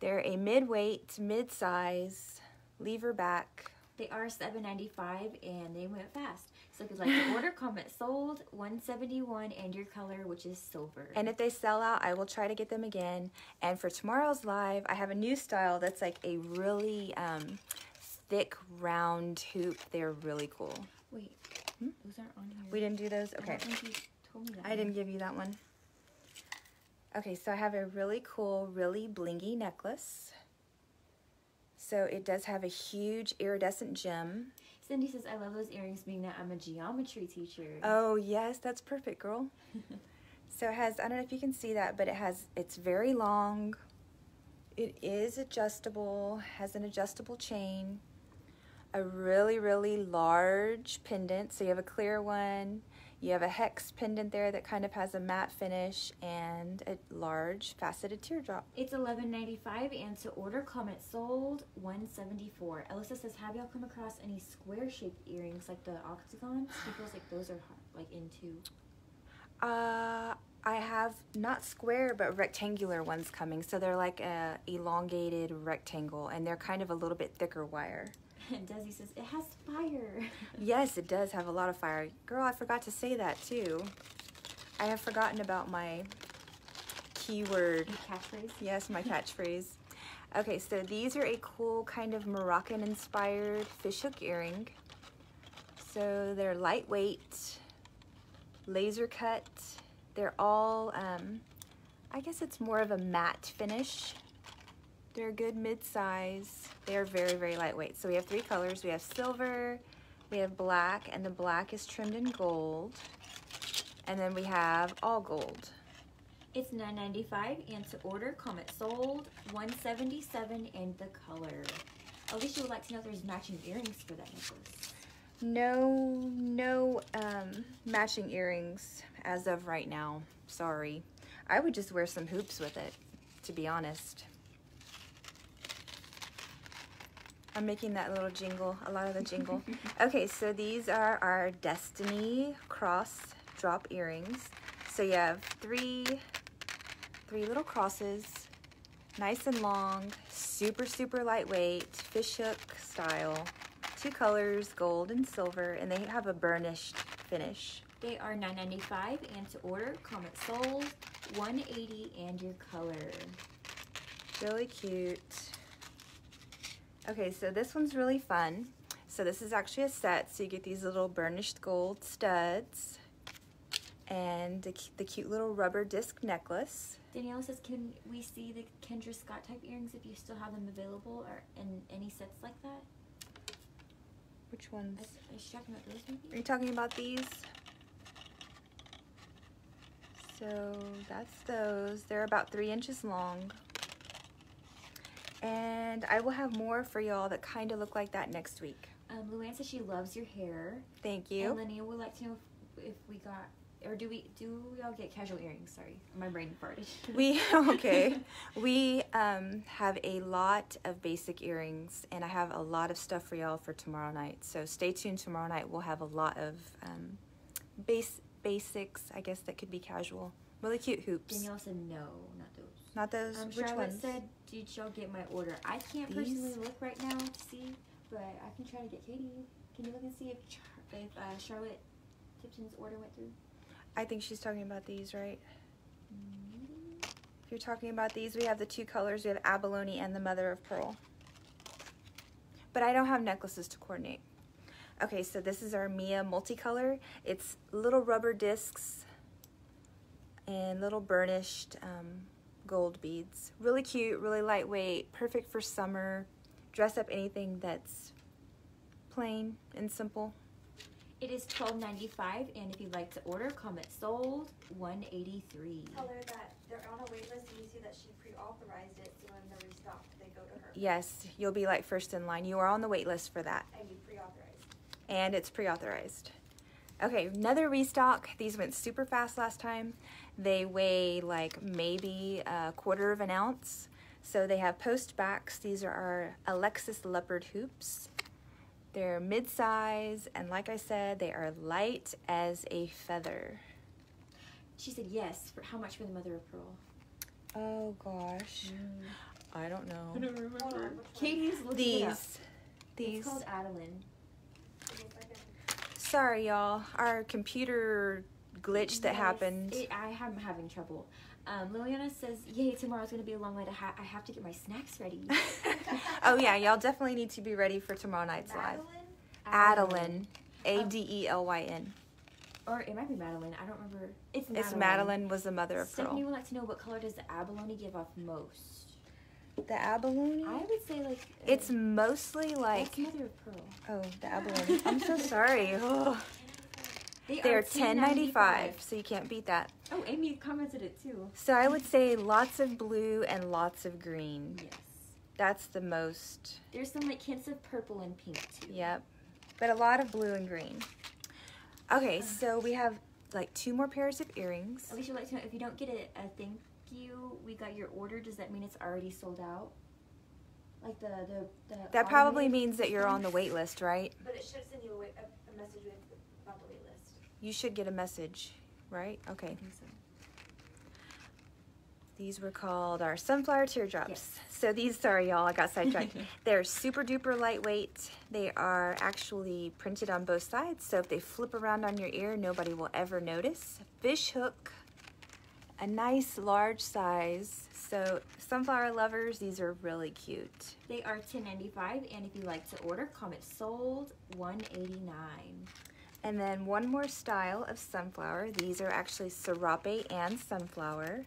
They're a mid-weight, mid-size, lever back. They are seven ninety five, and they went fast. So if you'd like to order, comment sold one seventy one, and your color, which is silver. And if they sell out, I will try to get them again. And for tomorrow's live, I have a new style that's like a really um, thick, round hoop. They're really cool. wait, Hmm? those aren't on here. We didn't do those? I Okay. don't think you told me that. I didn't give you that one. Okay, so I have a really cool, really blingy necklace. So it does have a huge iridescent gem. Cindy says, I love those earrings being that I'm a geometry teacher. Oh yes, that's perfect, girl. so it has I don't know if you can see that, but it has it's very long. It is adjustable, has an adjustable chain, a really, really large pendant. So you have a clear one, you have a hex pendant there that kind of has a matte finish and a large faceted teardrop. It's eleven ninety five, and to order, comment sold one seventy four. Alyssa says, have y'all come across any square shaped earrings like the octagons? She feels like those are hard, like into. Uh, I have not square but rectangular ones coming. So they're like a elongated rectangle and they're kind of a little bit thicker wire. And Desi says, it has fire. Yes, it does have a lot of fire. Girl, I forgot to say that too. I have forgotten about my keyword. Catchphrase. Yes, my catchphrase. Okay, so these are a cool kind of Moroccan inspired fishhook earring. So they're lightweight, laser cut. They're all, um, I guess it's more of a matte finish. They're a good mid-size. They are very, very lightweight. So we have three colors. We have silver, we have black, and the black is trimmed in gold. And then we have all gold. It's nine ninety five, and to order, comment sold one seventy seven, and the color. Alicia would like to know if there's matching earrings for that necklace. No, no um, matching earrings as of right now. Sorry. I would just wear some hoops with it, to be honest. I'm making that little jingle, a lot of the jingle. okay, so these are our Destiny cross drop earrings. So you have three, three little crosses, nice and long, super, super lightweight, fishhook style. Two colors, gold and silver, and they have a burnished finish. They are nine ninety five, and to order, Comet one eighty, and your color. Really cute. Okay, so this one's really fun. So this is actually a set, so you get these little burnished gold studs and the, the cute little rubber disc necklace. Daniela says, "Can we see the Kendra Scott type earrings if you still have them available, or in any sets like that?" Which ones? I, I was talking about those Are you talking about these? So that's those. They're about three inches long. And I will have more for y'all that kind of look like that next week. Um, Luann says she loves your hair. Thank you. And Linnea would like to know if, if we got, or do we do we all get casual earrings? Sorry, my brain farted. We okay. we um, have a lot of basic earrings, and I have a lot of stuff for y'all for tomorrow night. So stay tuned. Tomorrow night we'll have a lot of um, base basics. I guess that could be casual. Really cute hoops. Danielle said no, not those. Not those. Um, which Charlotte ones? said, "Did y'all get my order?" I can't These? personally look right now to see, but I can try to get Katie. Can you look and see if Char- if uh, Charlotte Tipton's order went through? I think she's talking about these, right? Mm, If you're talking about these, we have the two colors. We have abalone and the mother of pearl. But I don't have necklaces to coordinate. Okay, so this is our Mia multicolor. It's little rubber discs and little burnished um, gold beads. Really cute, really lightweight, perfect for summer. Dress up anything that's plain and simple. It is twelve ninety five, and if you'd like to order, comment sold one eighty three. Tell her that they're on a wait list and you see that she pre-authorized it, so when they're restocked, they go to her. Yes, you'll be like first in line. You are on the wait list for that. And you pre-authorized. and it's pre-authorized. Okay, another restock. These went super fast last time. They weigh like maybe a quarter of an ounce. So they have post backs. These are our Alexis leopard hoops. They're mid-size and like I said, they are light as a feather. She said yes. For how much for the mother of pearl? Oh gosh. Mm. I don't know. I don't remember. Katie's looking it up. These these It's called Adeline. Give me a second. Sorry y'all. Our computer glitch that Yes, happened. It, I am having trouble. Um, Liliana says, "Yay! Tomorrow's gonna be a long way to ha- I have to get my snacks ready." oh yeah, y'all definitely need to be ready for tomorrow night's live. Madeline? Adeline, A D E L Y N. or it might be Madeline. I don't remember. It's Madeline. It's Madeline was the mother of Stephanie pearl. would like to know what color does the abalone give off most? The abalone. I would say like uh, It's mostly like mother of pearl. oh the abalone. I'm so sorry. Oh, They they're are ten ninety five, so you can't beat that. Oh, Amy commented it too. So I would say lots of blue and lots of green. Yes. That's the most. There's some like hints of purple and pink too. Yep. But a lot of blue and green. Okay, so we have like two more pairs of earrings. Alicia would like to know if you don't get a, a thank you, we got your order. Does that mean it's already sold out? Like the the, the That probably means that you're on the wait list, right? But it should send you a, wait, a, a message with about the wait list. You should get a message, right? Okay. So. These were called our sunflower teardrops. Yes. So these, sorry y'all, I got sidetracked. They're super duper lightweight. They are actually printed on both sides, so if they flip around on your ear, nobody will ever notice. Fish hook, a nice large size. So sunflower lovers, these are really cute. They are ten ninety five, and if you like to order, comment sold one eighty nine. And then one more style of sunflower. These are actually serape and sunflower.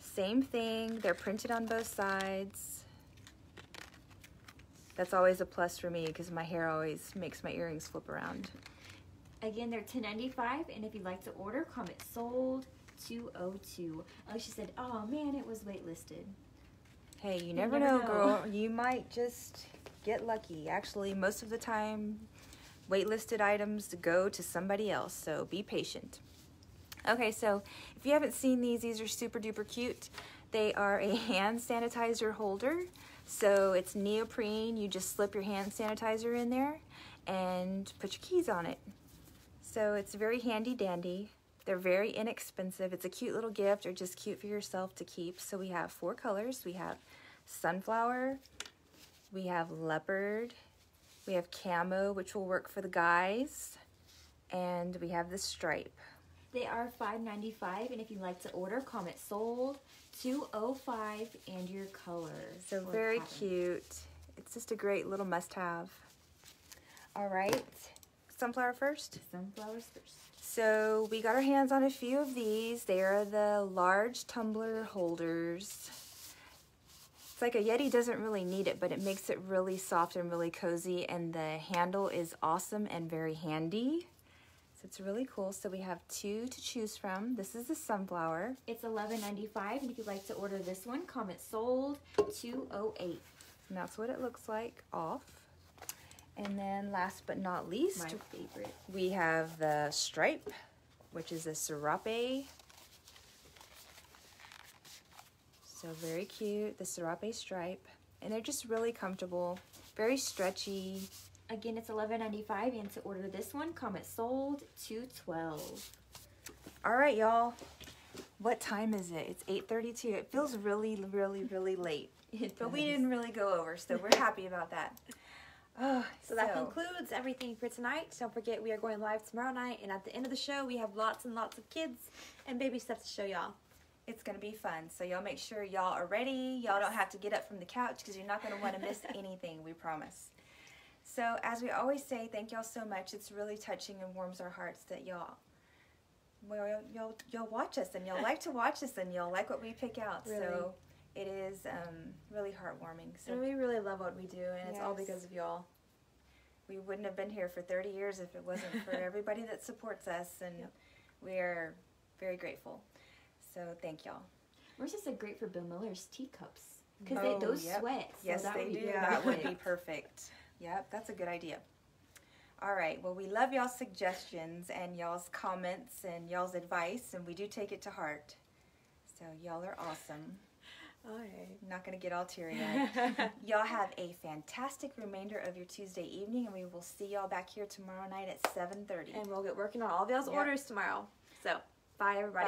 Same thing, they're printed on both sides. That's always a plus for me because my hair always makes my earrings flip around. Again, they're ten ninety five, and if you'd like to order, comment sold two oh two. She said, "Oh man, it was waitlisted." Hey, you never, never know, know. girl. You might just get lucky. Actually, most of the time, waitlisted items go to somebody else, so be patient. Okay, so if you haven't seen these, these are super duper cute. They are a hand sanitizer holder. So it's neoprene. You just slip your hand sanitizer in there and put your keys on it. So it's very handy dandy. They're very inexpensive. It's a cute little gift or just cute for yourself to keep. So we have four colors. We have sunflower, we have leopard, we have camo, which will work for the guys, and we have the stripe. They are five ninety five, and if you'd like to order, comment sold two oh five and your color. So very pattern. cute. It's just a great little must-have. All right, sunflower first. Sunflowers first. So we got our hands on a few of these. They are the large tumbler holders. It's like a Yeti doesn't really need it, but it makes it really soft and really cozy. And the handle is awesome and very handy. So it's really cool. So we have two to choose from. This is the sunflower. It's eleven ninety five, and if you'd like to order this one, comment sold two oh eight. And that's what it looks like off. And then last but not least, My favorite. We have the stripe, which is a serape. So very cute, the serape stripe. And they're just really comfortable, very stretchy. Again, it's eleven ninety five, and to order this one, comment sold to 12 All right, y'all. What time is it? It's 8:32. It feels really really really late. But we didn't really go over, so we're happy about that. Oh, So that concludes everything for tonight. Don't forget we are going live tomorrow night, and at the end of the show we have lots and lots of kids and baby stuff to show y'all. It's gonna be fun. So y'all make sure y'all are ready. Y'all don't have to get up from the couch because you're not gonna want to miss anything. We promise. So as we always say, thank y'all so much. It's really touching and warms our hearts that y'all, well, y'all y'all watch us and y'all like to watch us and y'all like what we pick out. Really. So it is um, really heartwarming. So And we really love what we do, and it's all because of y'all. we wouldn't have been here for 30 years if it wasn't for everybody that supports us, and Yep. we are very grateful. So thank y'all. Where's this a great for Bill Miller's teacups? Because Oh, those yep. sweat. So Yes, that they would do. Be That would be perfect. Yep, that's a good idea. All right. Well, we love y'all's suggestions and y'all's comments and y'all's advice, and we do take it to heart. So y'all are awesome. All right. I'm not gonna get all teary eyed. y'all have a fantastic remainder of your Tuesday evening, and we will see y'all back here tomorrow night at 7:30. and we'll get working on all of y'all's Yep. orders tomorrow. So, bye everybody.